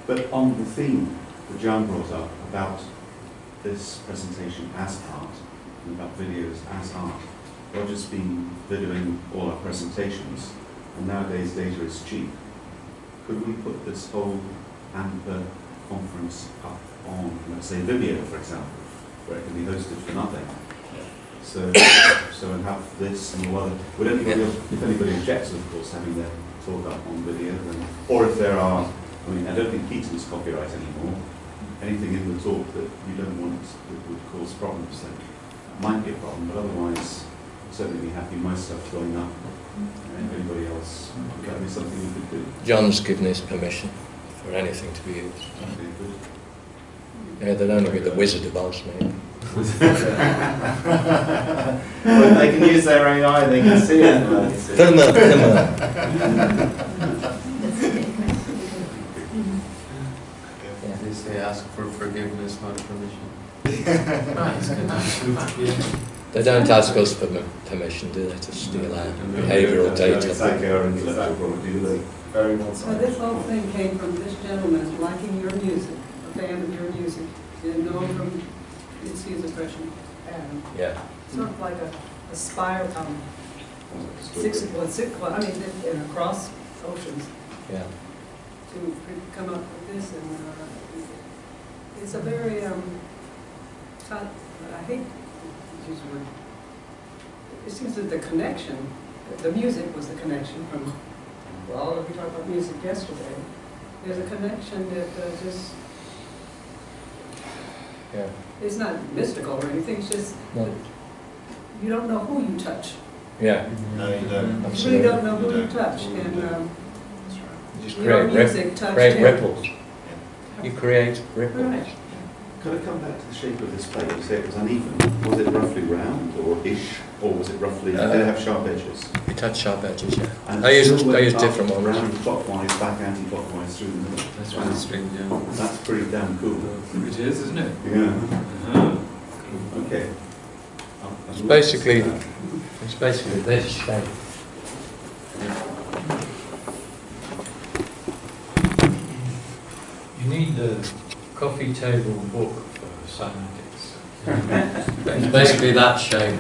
But on the theme that John brought up about this presentation as art, and about videos as art, Roger's been videoing all our presentations, and nowadays data is cheap. Could we put this whole ANPA conference up on, let's say, Vimeo, for example, where it can be hosted for nothing? So, so and have this and all other, would anybody, if anybody objects, of course, having their talk up on video, then, or if there are, I mean, I don't think Keaton's copyright anymore, anything in the talk that you don't want that would cause problems, then that might be a problem, but otherwise, I'd certainly be happy my stuff going up. And anybody else, would that be something we could do? John's given his permission for anything to be used. Good. Yeah, they'd only be the Wizard of Oz, maybe. Well, they can use their AI, they can see it. like, you see. Thinner, thinner. They say ask for forgiveness, not permission. Right, it's They don't ask us for permission, do they, to steal our behavioural data? It's like our do they? Very well So this whole thing came from this gentleman liking your music, a fan of your music. Didn't know him from, excuse the expression, Adam. Yeah. Sort of like a, a spiral, um, six, well, six, well, I mean, in- in across oceans Yeah. to come up with this and, uh, it's a very, um, tough, I hate to use the word. It seems that the connection, the music was the connection from, well, we talked about music yesterday. There's a connection that uh, just, Yeah. it's not mystical or anything, it's just, No. you don't know who you touch. Yeah. No, you don't. You really Absolutely. don't know who You you touch, You and, don't. um, You just your create, rip- music touched create him. ripples. You create ripples. Right. Could I come back to the shape of this plate? You say it was uneven. Was it roughly round or ish, or was it roughly, did it have sharp edges? It had sharp edges, yeah. And I it use, still I went use up different ones. Round clockwise, back anti-clockwise through the middle. That's really strange, yeah. That's pretty damn cool. It is, isn't it? Yeah. Uh-huh. Okay. I'll- I'll It's basically- that. It's basically this shape. You need a coffee table book for cymatics. It's basically that shape.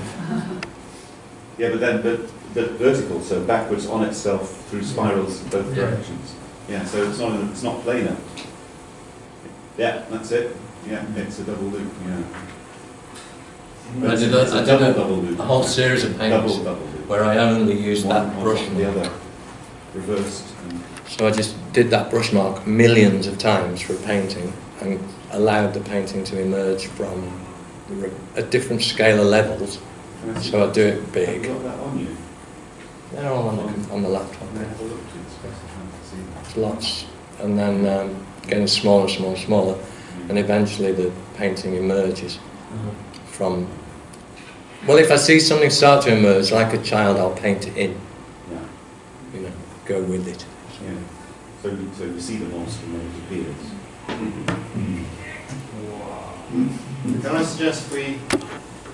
Yeah, but then, but, but vertical, so backwards on itself through spirals in both directions. Yeah, so it's not, it's not planar. Yeah, that's it. Yeah, it's a double loop, yeah. I did a- I did double a- double loop. A whole series of paintings double loop. where I only used One that brush top of the other, reversed. So I just did that brush mark millions of times for a painting and allowed the painting to emerge from the re- at different scalar levels. Can I see- So I do it Have you big. got that on you? They're all on the, on the laptop. May I have a look, please? Best I can see that. It's lots. And then um, getting smaller and smaller and smaller. And eventually the painting emerges from. Well, if I see something start to emerge, like a child, I'll paint it in, Yeah, you know, go with it. yeah. So, you- so you see the monster when it appears. Can I suggest we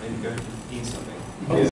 maybe go something?